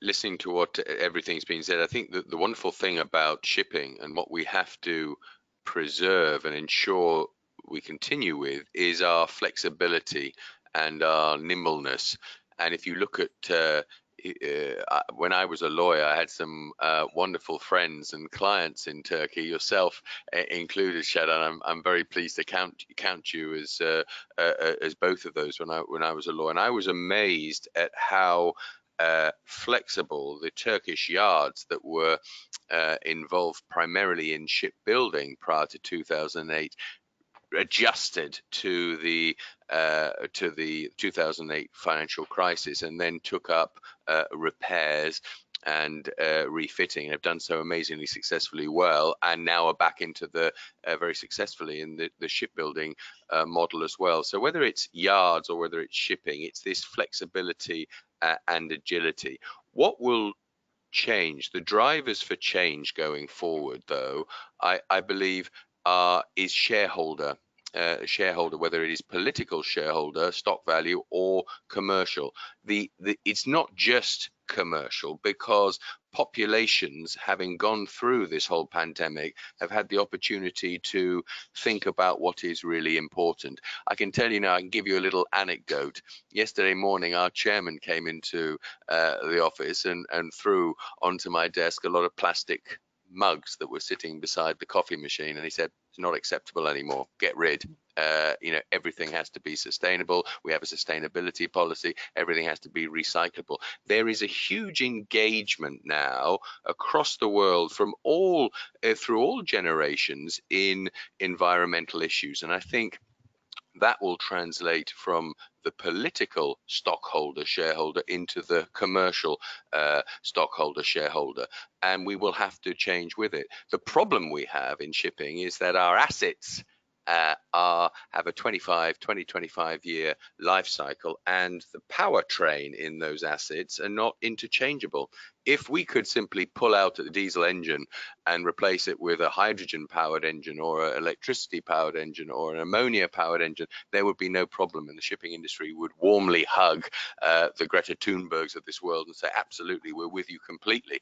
[SPEAKER 5] listening to what everything's been said, I think that the wonderful thing about shipping and what we have to preserve and ensure we continue with is our flexibility and our nimbleness. And if you look at uh, uh, when I was a lawyer, I had some uh, wonderful friends and clients in Turkey, yourself uh, included, Sadan. I'm, I'm very pleased to count count you as uh, uh, as both of those when I when I was a lawyer, and I was amazed at how flexible the Turkish yards that were involved primarily in shipbuilding prior to 2008 adjusted to the uh, to the 2008 financial crisis and then took up uh, repairs and uh, refitting and have done so amazingly successfully well and now are back into the uh, very successfully in the, the shipbuilding uh, model as well. So whether it's yards or whether it's shipping it's this flexibility uh, and agility. What will change? The drivers for change going forward though i i believe uh, is shareholder uh, shareholder, whether it is political shareholder, stock value, or commercial. The, the it's not just commercial because populations having gone through this whole pandemic have had the opportunity to think about what is really important. I can tell you now, I can give you a little anecdote. Yesterday morning, our chairman came into uh, the office and, and threw onto my desk a lot of plastic mugs that were sitting beside the coffee machine and he said it's not acceptable anymore. Get rid. Uh, you know everything has to be sustainable. We have a sustainability policy. Everything has to be recyclable. There is a huge engagement now across the world from all uh, through all generations in environmental issues. And i think that will translate from the political stockholder shareholder into the commercial uh, stockholder shareholder and we will have to change with it. The problem we have in shipping is that our assets uh, are have a 25 20 25 year life cycle and the powertrain in those assets are not interchangeable if we could simply pull out the diesel engine and replace it with a hydrogen powered engine or an electricity powered engine or an ammonia powered engine there would be no problem. And the shipping industry would warmly hug uh, the greta thunbergs of this world and say absolutely we're with you completely.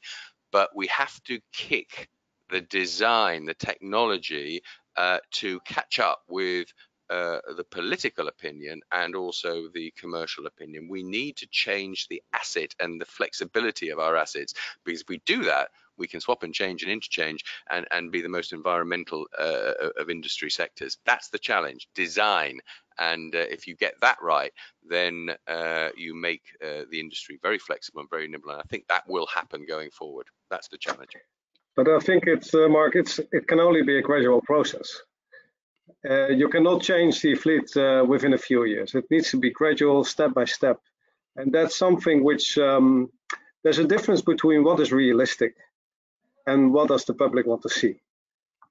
[SPEAKER 5] But we have to kick the design, the technology uh, to catch up with uh, the political opinion and also the commercial opinion. We need to change the asset and the flexibility of our assets because if we do that, we can swap and change and interchange and, and be the most environmental uh, of industry sectors. That's the challenge, design. And uh, if you get that right, then uh, you make uh, the industry very flexible and very nimble. And I think that will happen going forward. That's the challenge.
[SPEAKER 7] But I think it's, Mark, it's, it can only be a gradual process. Uh, you cannot change the fleet uh, within a few years. It needs to be gradual, step by step. And that's something which um, there's a difference between what is realistic and what does the public want to see.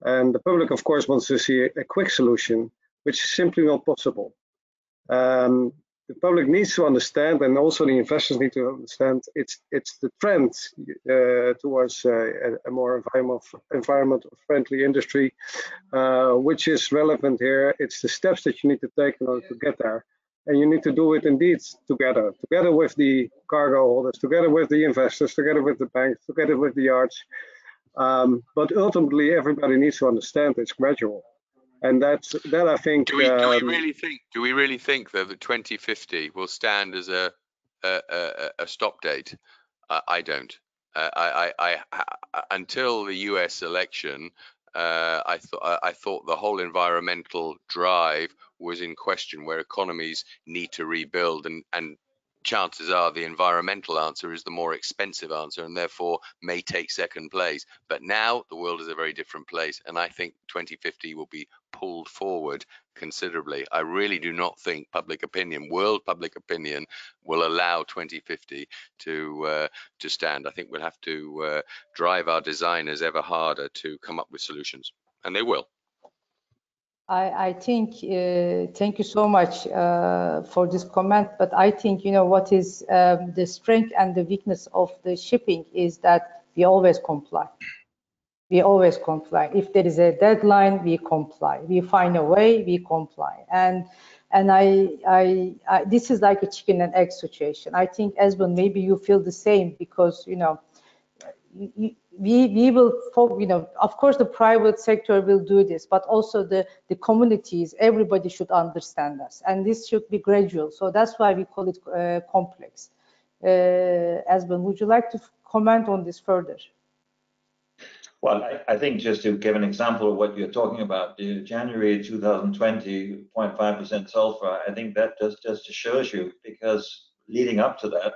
[SPEAKER 7] And the public, of course, wants to see a quick solution, which is simply not possible. Um, the public needs to understand, and also the investors need to understand, it's it's the trend uh, towards uh, a, more environment environment friendly industry, uh, which is relevant here. It's the steps that you need to take in order to get there, and you need to do it indeed together, together with the cargo holders, together with the investors, together with the banks, together with the yards. Um, but ultimately, everybody needs to understand it's gradual and that's that I think.
[SPEAKER 5] Do we, um, we, really think? Do we really think that the 2050 will stand as a a, a, a stop date? Uh, I don't. Uh, I, I, I, until the U.S. election, uh, I thought I thought the whole environmental drive was in question, where economies need to rebuild, and and chances are the environmental answer is the more expensive answer and therefore may take second place. But now the world is a very different place. And I think 2050 will be pulled forward considerably. I really do not think public opinion, world public opinion, will allow 2050 to uh, to stand. I think we'll have to uh, drive our designers ever harder to come up with solutions, and they will.
[SPEAKER 2] I, I think, uh, thank you so much uh, for this comment, but I think, you know, what is um, the strength and the weakness of the shipping is that we always comply. We always comply. If there is a deadline, we comply. We find a way, we comply. And and I, I, I this is like a chicken and egg situation. I think, Esben, maybe you feel the same because, you know, we we will you know of course the private sector will do this but also the the communities everybody should understand us. And this should be gradual. So that's why we call it uh, complex. Uh, Esben, would you like to comment on this further?
[SPEAKER 4] Well, I, I, think just to give an example of what you're talking about, January 2020, 0.5% sulfur, I think that just, just shows you because leading up to that,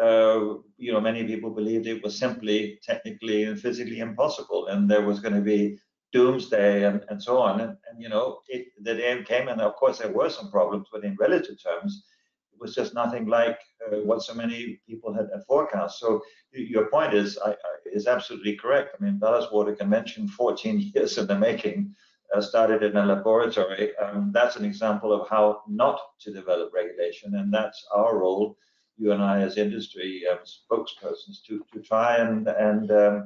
[SPEAKER 4] uh, you know, many people believed it was simply technically and physically impossible and there was going to be doomsday and, and so on. And, and you know, it, the day came and of course there were some problems, but in relative terms, it was just nothing like uh, what so many people had, forecast. So your point is I, I, is absolutely correct. I mean, Ballast Water Convention, 14 years in the making, uh, started in a laboratory. Um, that's an example of how not to develop regulation, and that's our role, you and I as industry um, spokespersons, to to try and and um,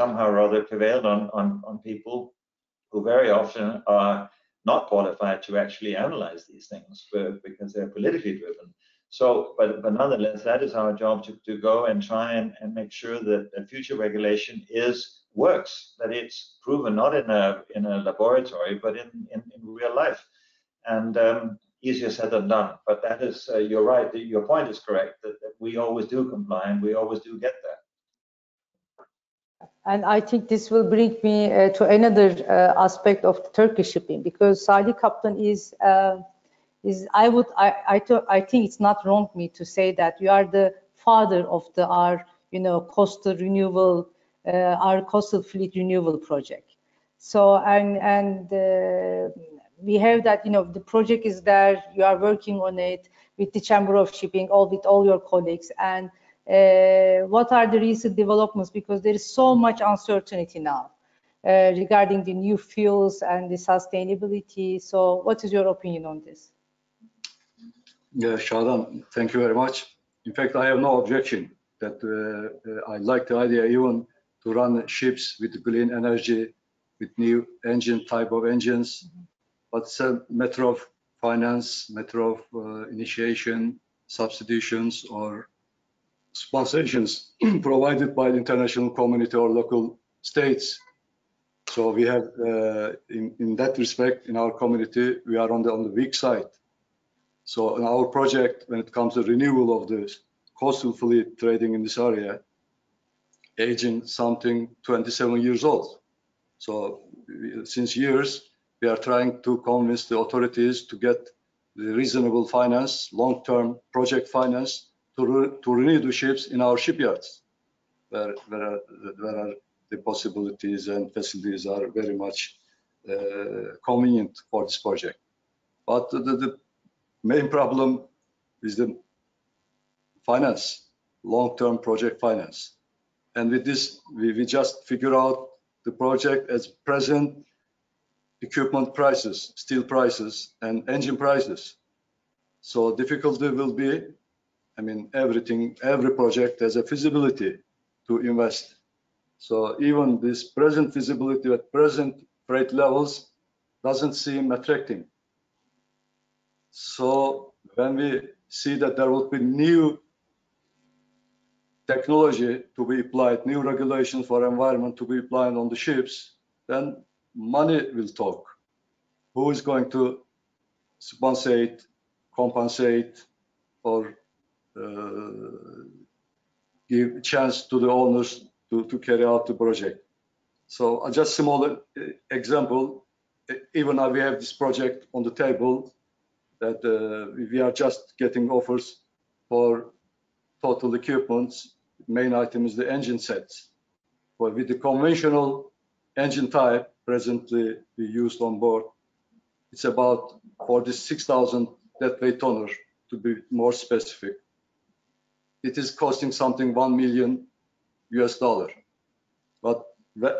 [SPEAKER 4] somehow or other prevail on, on on people who very often are not qualified to actually analyze these things for, because they're politically driven. So, but, but nonetheless, that is our job to, to go and try and, and make sure that, future regulation is works, that it's proven not in a in a laboratory, but in, in, in real life. And um, easier said than done. But that is, uh, you're right, your point is correct, that, that we always do comply and we always do get there.
[SPEAKER 2] And I think this will bring me uh, to another uh, aspect of Turkish shipping because Salih Kaptan is uh, is I would I I, th I think it's not wrong me to say that you are the father of the our you know coastal renewal uh, our coastal fleet renewal project. So and and uh, we have that you know the project is there you are working on it with the chamber of shipping all with all your colleagues and uh, what are the recent developments because there is so much uncertainty now uh, regarding the new fuels and the sustainability so what is your opinion on this
[SPEAKER 3] yeah, Sadan, thank you very much. In fact, I have no objection that uh, uh, I like the idea even to run ships with clean energy, with new engine type of engines. Mm -hmm. But it's a matter of finance, matter of uh, initiation, substitutions, or sponsorations provided by the international community or local states. So we have, uh, in, in that respect, in our community, we are on the on the weak side so in our project, when it comes to renewal of the coastal fleet trading in this area, aging something 27 years old. So since years, we are trying to convince the authorities to get the reasonable finance, long-term project finance to, re to renew the ships in our shipyards, where, where, where the possibilities and facilities are very much uh, convenient for this project. But the, the, main problem is the finance, long-term project finance. And with this, we, we just figure out the project as present equipment prices, steel prices, and engine prices. So difficulty will be, I mean, everything, every project has a feasibility to invest. So even this present feasibility at present freight levels doesn't seem attracting. So when we see that there will be new technology to be applied, new regulations for environment to be applied on the ships, then money will talk. Who is going to compensate, compensate, or uh, give chance to the owners to, to carry out the project? So uh, just small uh, example, even now we have this project on the table, that uh, we are just getting offers for total equipments. Main item is the engine sets. But with the conventional engine type presently we used on board, it's about 46,000 deadweight tonner to be more specific. It is costing something 1 million US dollar. But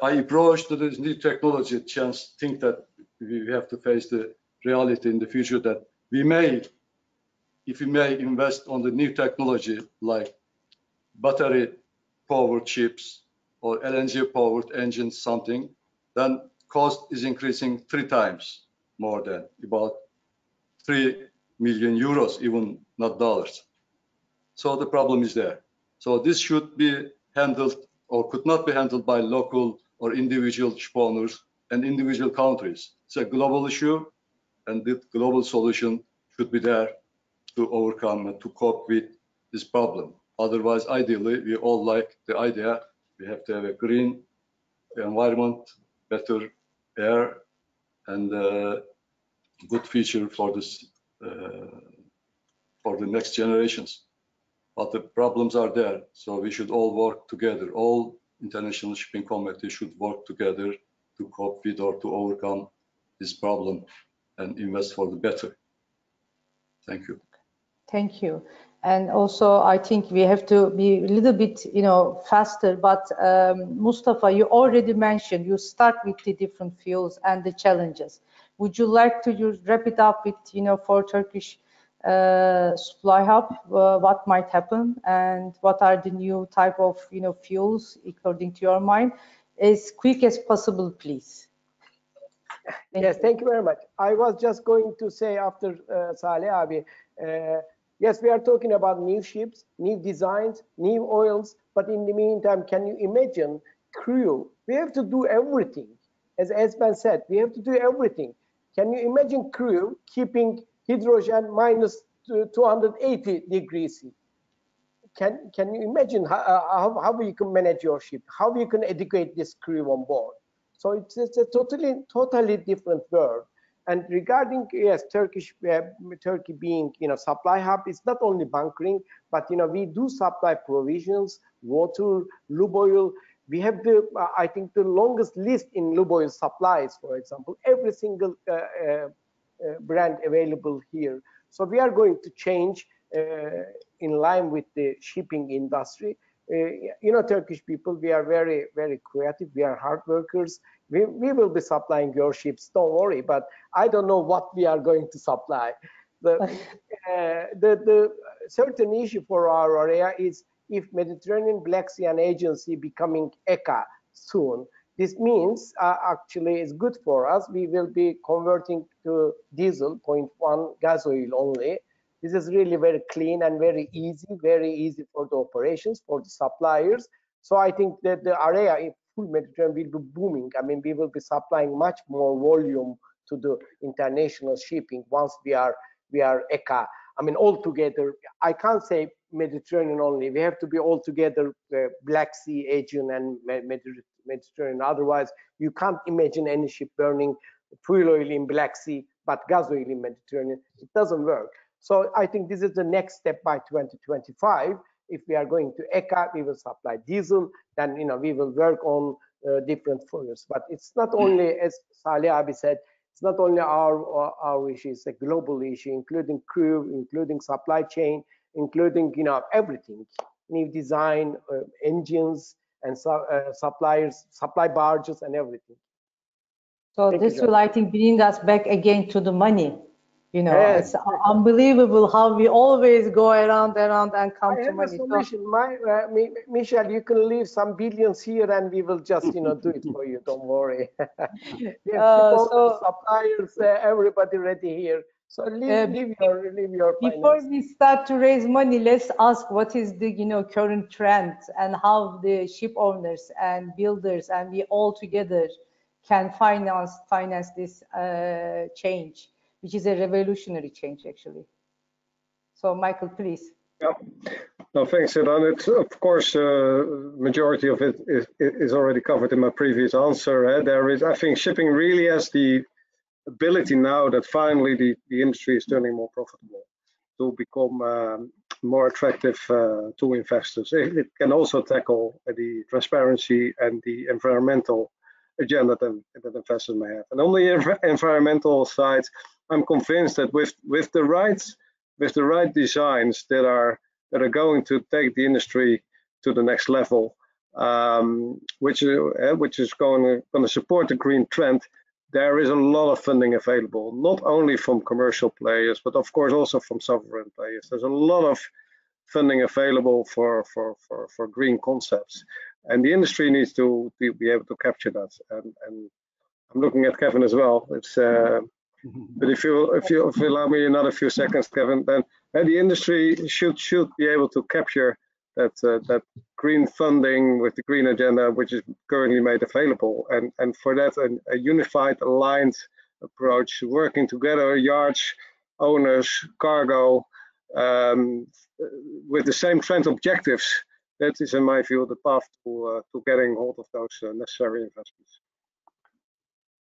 [SPEAKER 3] I approach to this new technology, chance think that we have to face the reality in the future that we may, if we may invest on the new technology like battery powered chips or LNG powered engines, something, then cost is increasing three times more than about 3 million euros, even not dollars. So the problem is there. So this should be handled or could not be handled by local or individual ship owners and individual countries. It's a global issue and the global solution should be there to overcome and to cope with this problem. Otherwise, ideally, we all like the idea. We have to have a green environment, better air, and uh, good future for this uh, for the next generations. But the problems are there, so we should all work together. All international shipping community should work together to cope with or to overcome this problem and invest for the better. Thank you.
[SPEAKER 2] Thank you. And also, I think we have to be a little bit, you know, faster. But um, Mustafa, you already mentioned you start with the different fuels and the challenges. Would you like to wrap it up with, you know, for Turkish uh, supply hub, uh, what might happen and what are the new type of, you know, fuels according to your mind, as quick as possible, please.
[SPEAKER 6] Thank yes, you. thank you very much. I was just going to say after uh, Salih Abi, uh, yes, we are talking about new ships, new designs, new oils, but in the meantime, can you imagine crew? We have to do everything. As Esben said, we have to do everything. Can you imagine crew keeping hydrogen minus 280 degrees C? Can, can you imagine how, how, how you can manage your ship? How you can educate this crew on board? So it's, it's a totally, totally different world. And regarding yes, Turkish uh, Turkey being you know supply hub, it's not only bunkering, but you know we do supply provisions, water, lube oil. We have the uh, I think the longest list in lube oil supplies, for example, every single uh, uh, uh brand available here. So we are going to change uh, in line with the shipping industry. Uh, you know, Turkish people, we are very, very creative. We are hard workers. We, we will be supplying your ships, don't worry. But I don't know what we are going to supply. The, uh, the, the certain issue for our area is if Mediterranean Black Sea and Aegean Sea becoming ECA soon, this means uh, actually it's good for us. We will be converting to diesel 0.1 gas oil only this is really very clean and very easy, very easy for the operations, for the suppliers. So I think that the area in full Mediterranean will be booming. I mean, we will be supplying much more volume to the international shipping once we are we are ECA. I mean, all together, I can't say Mediterranean only. We have to be all together, uh, Black Sea, Aegean, and Mediterranean. Otherwise, you can't imagine any ship burning fuel oil in Black Sea, but gas oil in Mediterranean. It doesn't work. So I think this is the next step by 2025. If we are going to ECA, we will supply diesel, then you know we will work on uh, different fuels. But it's not only, as Salih Abi said, it's not only our our issue; it's a global issue, including crew, including supply chain, including you know everything, new design, uh, engines, and su uh, suppliers, supply barges, and everything.
[SPEAKER 2] So Thank this will, I think, bring us back again to the money you know, yes. it's unbelievable how we always go around, around, and come I to money.
[SPEAKER 6] solution. My, uh, Michelle, you can leave some billions here, and we will just, you know, do it for you. Don't worry. we have uh, so, suppliers, uh, everybody ready here. So leave, uh, leave your, leave your.
[SPEAKER 2] Before finance. we start to raise money, let's ask what is the, you know, current trend and how the ship owners and builders and we all together can finance finance this uh, change which is a revolutionary change actually. So Michael, please.
[SPEAKER 7] Yeah. No, thanks, Sadan. It's of course uh, majority of it is, is already covered in my previous answer. Uh, there is, I think, shipping really has the ability now that finally the, the industry is turning more profitable to become um, more attractive uh, to investors. It, it, can also tackle the transparency and the environmental agenda that, that investors may have. And on the environmental side, I'm convinced that with with the right with the right designs that are that are going to take the industry to the next level, um, which uh, which is going to, going to support the green trend. There is a lot of funding available, not only from commercial players, but of course also from sovereign players. There's a lot of funding available for for for, for green concepts, and the industry needs to, to be able to capture that. And, and I'm looking at Kevin as well. It's uh, but if you if you if you allow me another few seconds, Kevin, then the industry should should be able to capture that uh, that green funding with the green agenda, which is currently made available, and and for that a, a unified, aligned approach, working together, yards, owners, cargo, um, with the same trend objectives, that is, in my view, the path to, uh, to getting hold of those uh, necessary investments.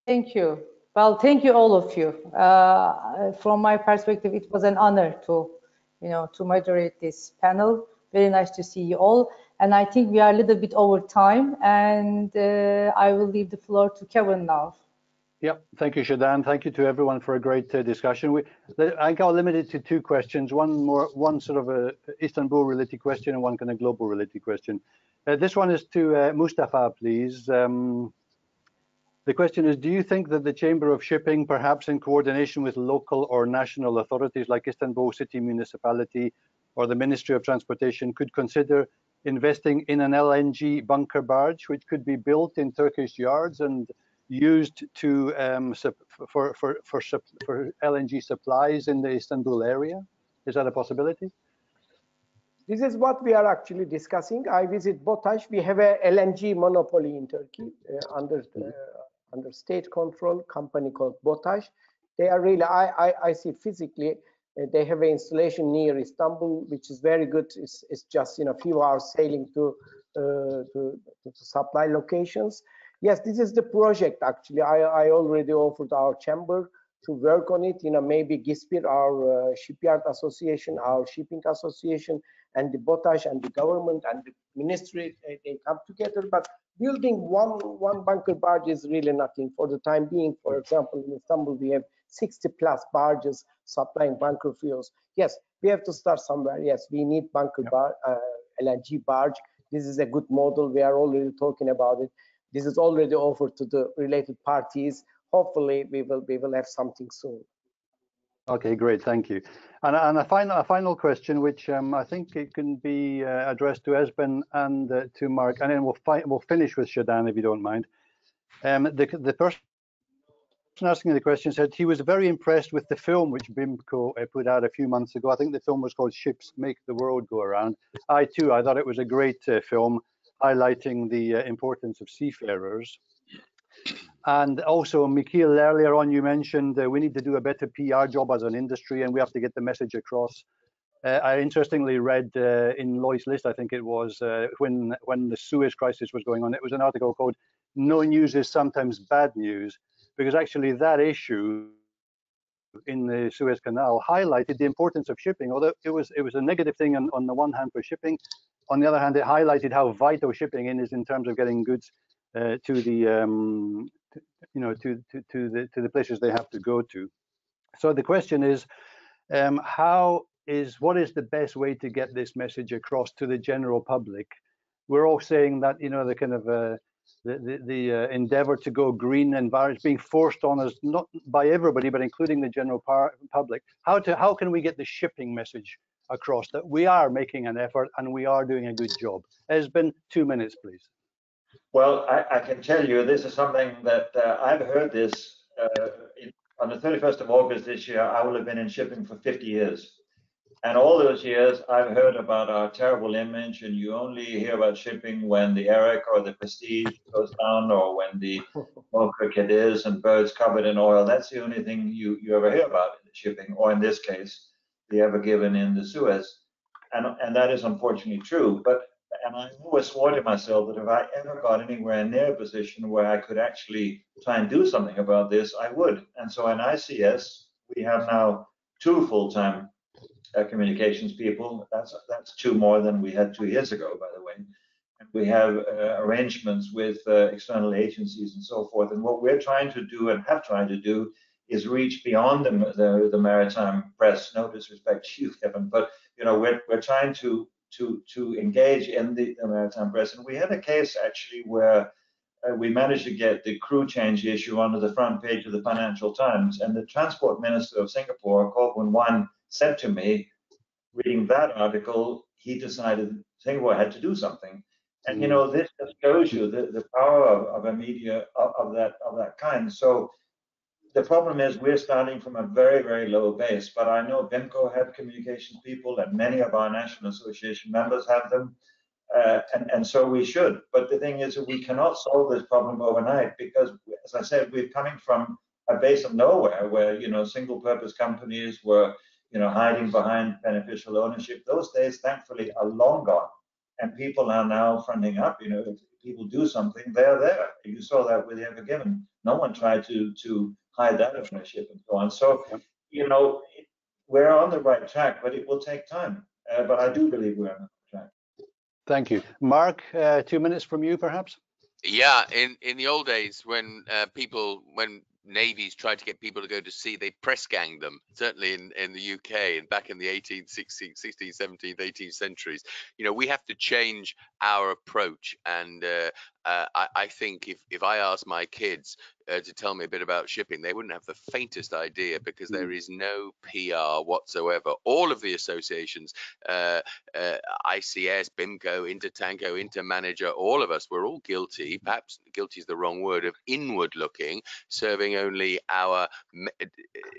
[SPEAKER 2] Thank you. Well, thank you all of you. Uh, from my perspective, it was an honor to, you know, to moderate this panel. Very nice to see you all. And I think we are a little bit over time, and I will leave the floor to Kevin now.
[SPEAKER 1] Yep, thank you, Sadan. Thank you to everyone for a great uh, discussion. We, I got limited to two questions. One more, one sort of a Istanbul-related question, and one kind of global-related question. Uh, this one is to uh, Mustafa, please. Um, the question is, do you think that the Chamber of Shipping, perhaps in coordination with local or national authorities like Istanbul City Municipality or the Ministry of Transportation, could consider investing in an LNG bunker barge, which could be built in Turkish yards and used to um, for, for, for, for LNG supplies in the Istanbul area? Is that a possibility?
[SPEAKER 6] This is what we are actually discussing. I visit BOTAŞ. We have a LNG monopoly in Turkey uh, under uh, under state control company called BOTAŞ. They are really, I, I, I see physically, uh, they have an installation near Istanbul, which is very good. It's, it's just in a few hours sailing to, uh, to, to, supply locations. Yes, this is the project actually. I, I already offered our chamber to work on it. You know, maybe GİSBİR, our uh, shipyard association, our shipping association, and the BOTAŞ and the government and the ministry, they, they come together. But building one one bunker barge is really nothing for the time being. For example, in Istanbul, we have 60 plus barges supplying bunker fuels. Yes, we have to start somewhere. Yes, we need bunker bar, uh, LNG barge. This is a good model. We are already talking about it. This is already offered to the related parties. Hopefully, we will we will have something soon.
[SPEAKER 1] Okay, great, thank you. And, and a final a final question, which um, I think it can be uh, addressed to Esben and uh, to Mark, and then we'll we'll finish with Sadan if you don't mind. Um, the the person asking the question said he was very impressed with the film which BIMCO uh, put out a few months ago. I think the film was called Ships Make the World Go Around. I too, I thought it was a great uh, film highlighting the uh, importance of seafarers. And also, Michiel, earlier on you mentioned uh, we need to do a better PR job as an industry and we have to get the message across. Uh, I interestingly read uh, in Lloyd's List, I think it was, uh, when, when the Suez crisis was going on, it was an article called No News is Sometimes Bad News, because actually that issue in the Suez Canal highlighted the importance of shipping, although it was it was a negative thing on, on the one hand for shipping. On the other hand, it highlighted how vital shipping is in terms of getting goods uh, to the um, to, you know to, to to the to the places they have to go to. So the question is, um, how is what is the best way to get this message across to the general public? We're all saying that you know the kind of uh, the the, the uh, endeavor to go green and being forced on us not by everybody but including the general public. How to how can we get the shipping message across that we are making an effort and we are doing a good job? Esben two minutes, please.
[SPEAKER 4] Well, I, I, can tell you this is something that uh, I've heard this uh, in, on the 31st of August this year. I will have been in shipping for 50 years. And all those years, I've heard about our terrible image, and you only hear about shipping when the Erika or the Prestige goes down, or when the Mocha is and birds covered in oil. That's the only thing you, you ever hear about in shipping, or in this case, Ever Given in the Suez. And, and that is unfortunately true. But and I always swore to myself that if I ever got anywhere near a position where I could actually try and do something about this, I would. And so in ICS, we have now two full-time uh, communications people. That's that's two more than we had two years ago, by the way. And we have uh, arrangements with uh, external agencies and so forth. And what we're trying to do and have tried to do is reach beyond the, the, the maritime press. No disrespect to you, Kevin, but you know we're we're trying to to to engage in the, the maritime press. And we had a case actually where uh, we managed to get the crew change issue onto the front page of the Financial Times. And the Transport Minister of Singapore, Boon Wan, said to me, reading that article, he decided Singapore had to do something. And you know, this just shows you the, the power of, of a media of, of that of that kind. So the problem is we're starting from a very, very low base, but I know BIMCO have communications people and many of our National Association members have them. Uh, and, and so we should. But the thing is we cannot solve this problem overnight because, as I said, we're coming from a base of nowhere where, you know, single purpose companies were, you know, hiding behind beneficial ownership. Those days, thankfully, are long gone, and people are now fronting up. You know, if people do something, they're there. You saw that with Ever Given. No one tried to to hide that ownership and so on. So, you know, we're on the right track, but it will take time. Uh, but I do believe we're on the right track.
[SPEAKER 1] Thank you, Mark. Uh, two minutes from you, perhaps.
[SPEAKER 5] Yeah, in in the old days when uh, people when navies tried to get people to go to sea, they press ganged them, certainly in, in the UK and back in the 18th, 16th, 16th, 17th, 18th centuries. You know, we have to change our approach. And uh, uh, I, I, think if, if I ask my kids uh, to tell me a bit about shipping, they wouldn't have the faintest idea because mm. there is no PR whatsoever. All of the associations, uh, uh, ICS, BIMCO, Intertanko, Intermanager, all of us, we're all guilty. Perhaps guilty is the wrong word of inward looking, serving only our me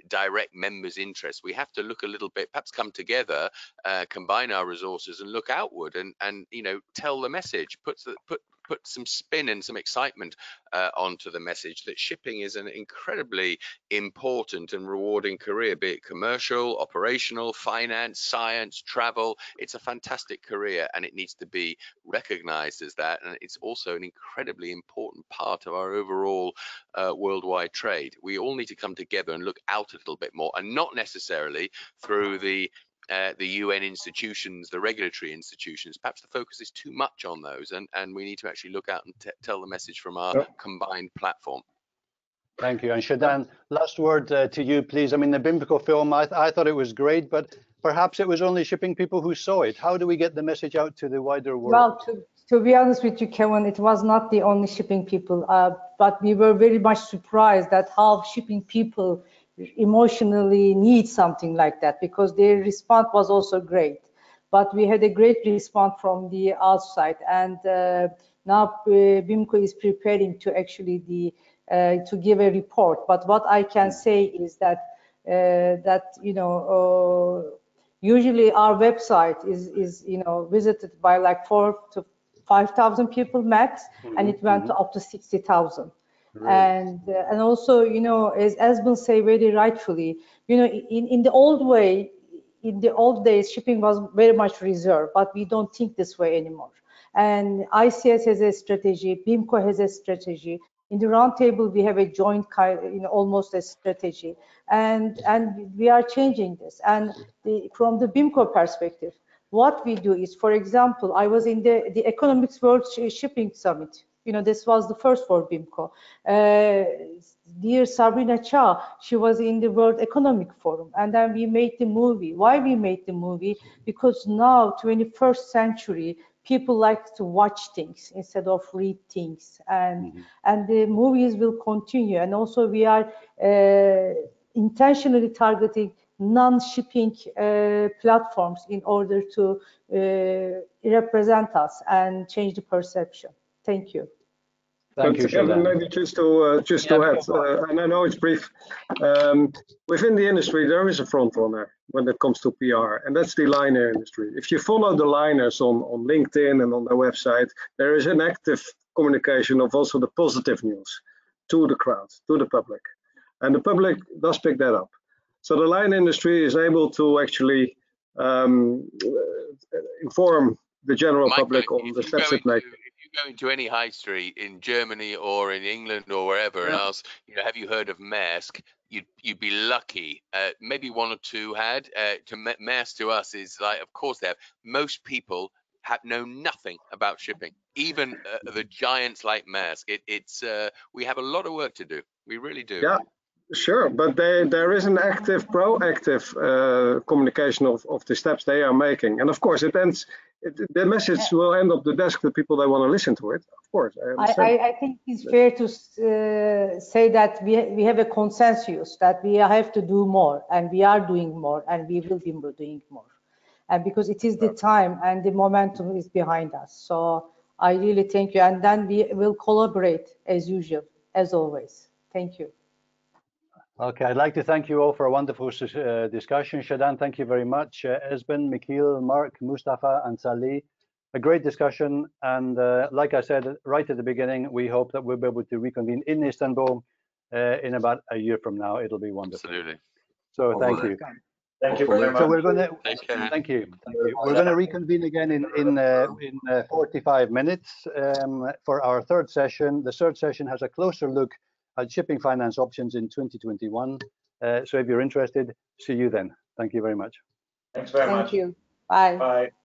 [SPEAKER 5] direct members' interests. We have to look a little bit, perhaps come together, uh, combine our resources, and look outward, and and you know tell the message, put the, put put some spin and some excitement uh, onto the message that shipping is an incredibly important and rewarding career, be it commercial, operational, finance, science, travel. It's a fantastic career and it needs to be recognized as that. And it's also an incredibly important part of our overall uh, worldwide trade. We all need to come together and look out a little bit more and not necessarily through the uh, the UN institutions, the regulatory institutions. Perhaps the focus is too much on those, and, and we need to actually look out and tell the message from our yep. combined platform.
[SPEAKER 1] Thank you. And Sadan, last word uh, to you, please. I mean, the BIMCO film, I, th I thought it was great, but perhaps it was only shipping people who saw it. How do we get the message out to the wider world?
[SPEAKER 2] Well, to, to be honest with you, Kevin, it was not the only shipping people, uh, but we were very much surprised at how shipping people emotionally need something like that because their response was also great. But we had a great response from the outside, and uh, now uh, BIMCO is preparing to actually the uh, to give a report. But what I can say is that uh, that you know uh, usually our website is is you know visited by like four to five thousand people max, mm -hmm. and it went mm -hmm. up to sixty thousand. And uh, and also, you know, as Esben say very rightfully, you know, in, in the old way, in the old days, shipping was very much reserved, but we don't think this way anymore. And ICS has a strategy, BIMCO has a strategy. In the roundtable, we have a joint kind, you know, almost a strategy, and and we are changing this. And the, from the BIMCO perspective, what we do is, for example, I was in the the Economics World Shipping Summit you know, this was the first for BIMCO. Uh, dear Sabrina Chao, she was in the World Economic Forum, and then we made the movie. Why we made the movie? Because now, 21st century, people like to watch things instead of read things, and mm -hmm. and the movies will continue. And also, we are uh, intentionally targeting non-shipping uh, platforms in order to uh, represent us and change the perception. Thank you.
[SPEAKER 1] Thank
[SPEAKER 7] but you, Kevin, maybe just to uh, just yeah, to add, uh, and I know it's brief. Um, within the industry, there is a front runner when it comes to PR, and that's the liner industry. If you follow the liners on on LinkedIn and on their website, there is an active communication of also the positive news to the crowd, to the public, and the public does pick that up. So the line industry is able to actually um, inform the general Mike, public on the steps it makes
[SPEAKER 5] go into any high street in Germany or in England or wherever yeah. and ask, you know, have you heard of Maersk? You'd you'd be lucky. Uh, maybe one or two had. Uh, to Maersk to us is like, of course they have. Most people have know nothing about shipping. Even uh, the giants like Maersk. It, it's uh, we have a lot of work to do. We really do.
[SPEAKER 7] Yeah. Sure, but they, there is an active, proactive uh, communication of, of the steps they are making, and of course, it ends it, the message will end up the desk the people that want to listen to it of course
[SPEAKER 2] i, I, I think it's fair to uh, say that we, we have a consensus that we have to do more and we are doing more and we will be doing more. And because it is the time and the momentum is behind us. So i really thank you and then we will collaborate as usual as always. Thank you
[SPEAKER 1] Okay, I'd like to thank you all for a wonderful uh, discussion. Sadan, thank you very much. Uh, Esben, Michiel, Mark, Mustafa, and Salih, a great discussion. And uh, like I said right at the beginning, we hope that we'll be able to reconvene in Istanbul uh, in about a year from now. It'll be wonderful.
[SPEAKER 5] Absolutely.
[SPEAKER 1] So thank you.
[SPEAKER 4] Thank you very much.
[SPEAKER 1] So we're going to
[SPEAKER 5] Take care.
[SPEAKER 1] Thank you. Thank you. We're going to reconvene again in in uh, in uh, 45 minutes um, for our third session. The third session has a closer look at shipping finance options in 2021. Uh, so if you're interested, see you then. Thank you very much.
[SPEAKER 4] Thanks very
[SPEAKER 2] Thank
[SPEAKER 4] much.
[SPEAKER 2] Thank you. Bye.
[SPEAKER 4] Bye.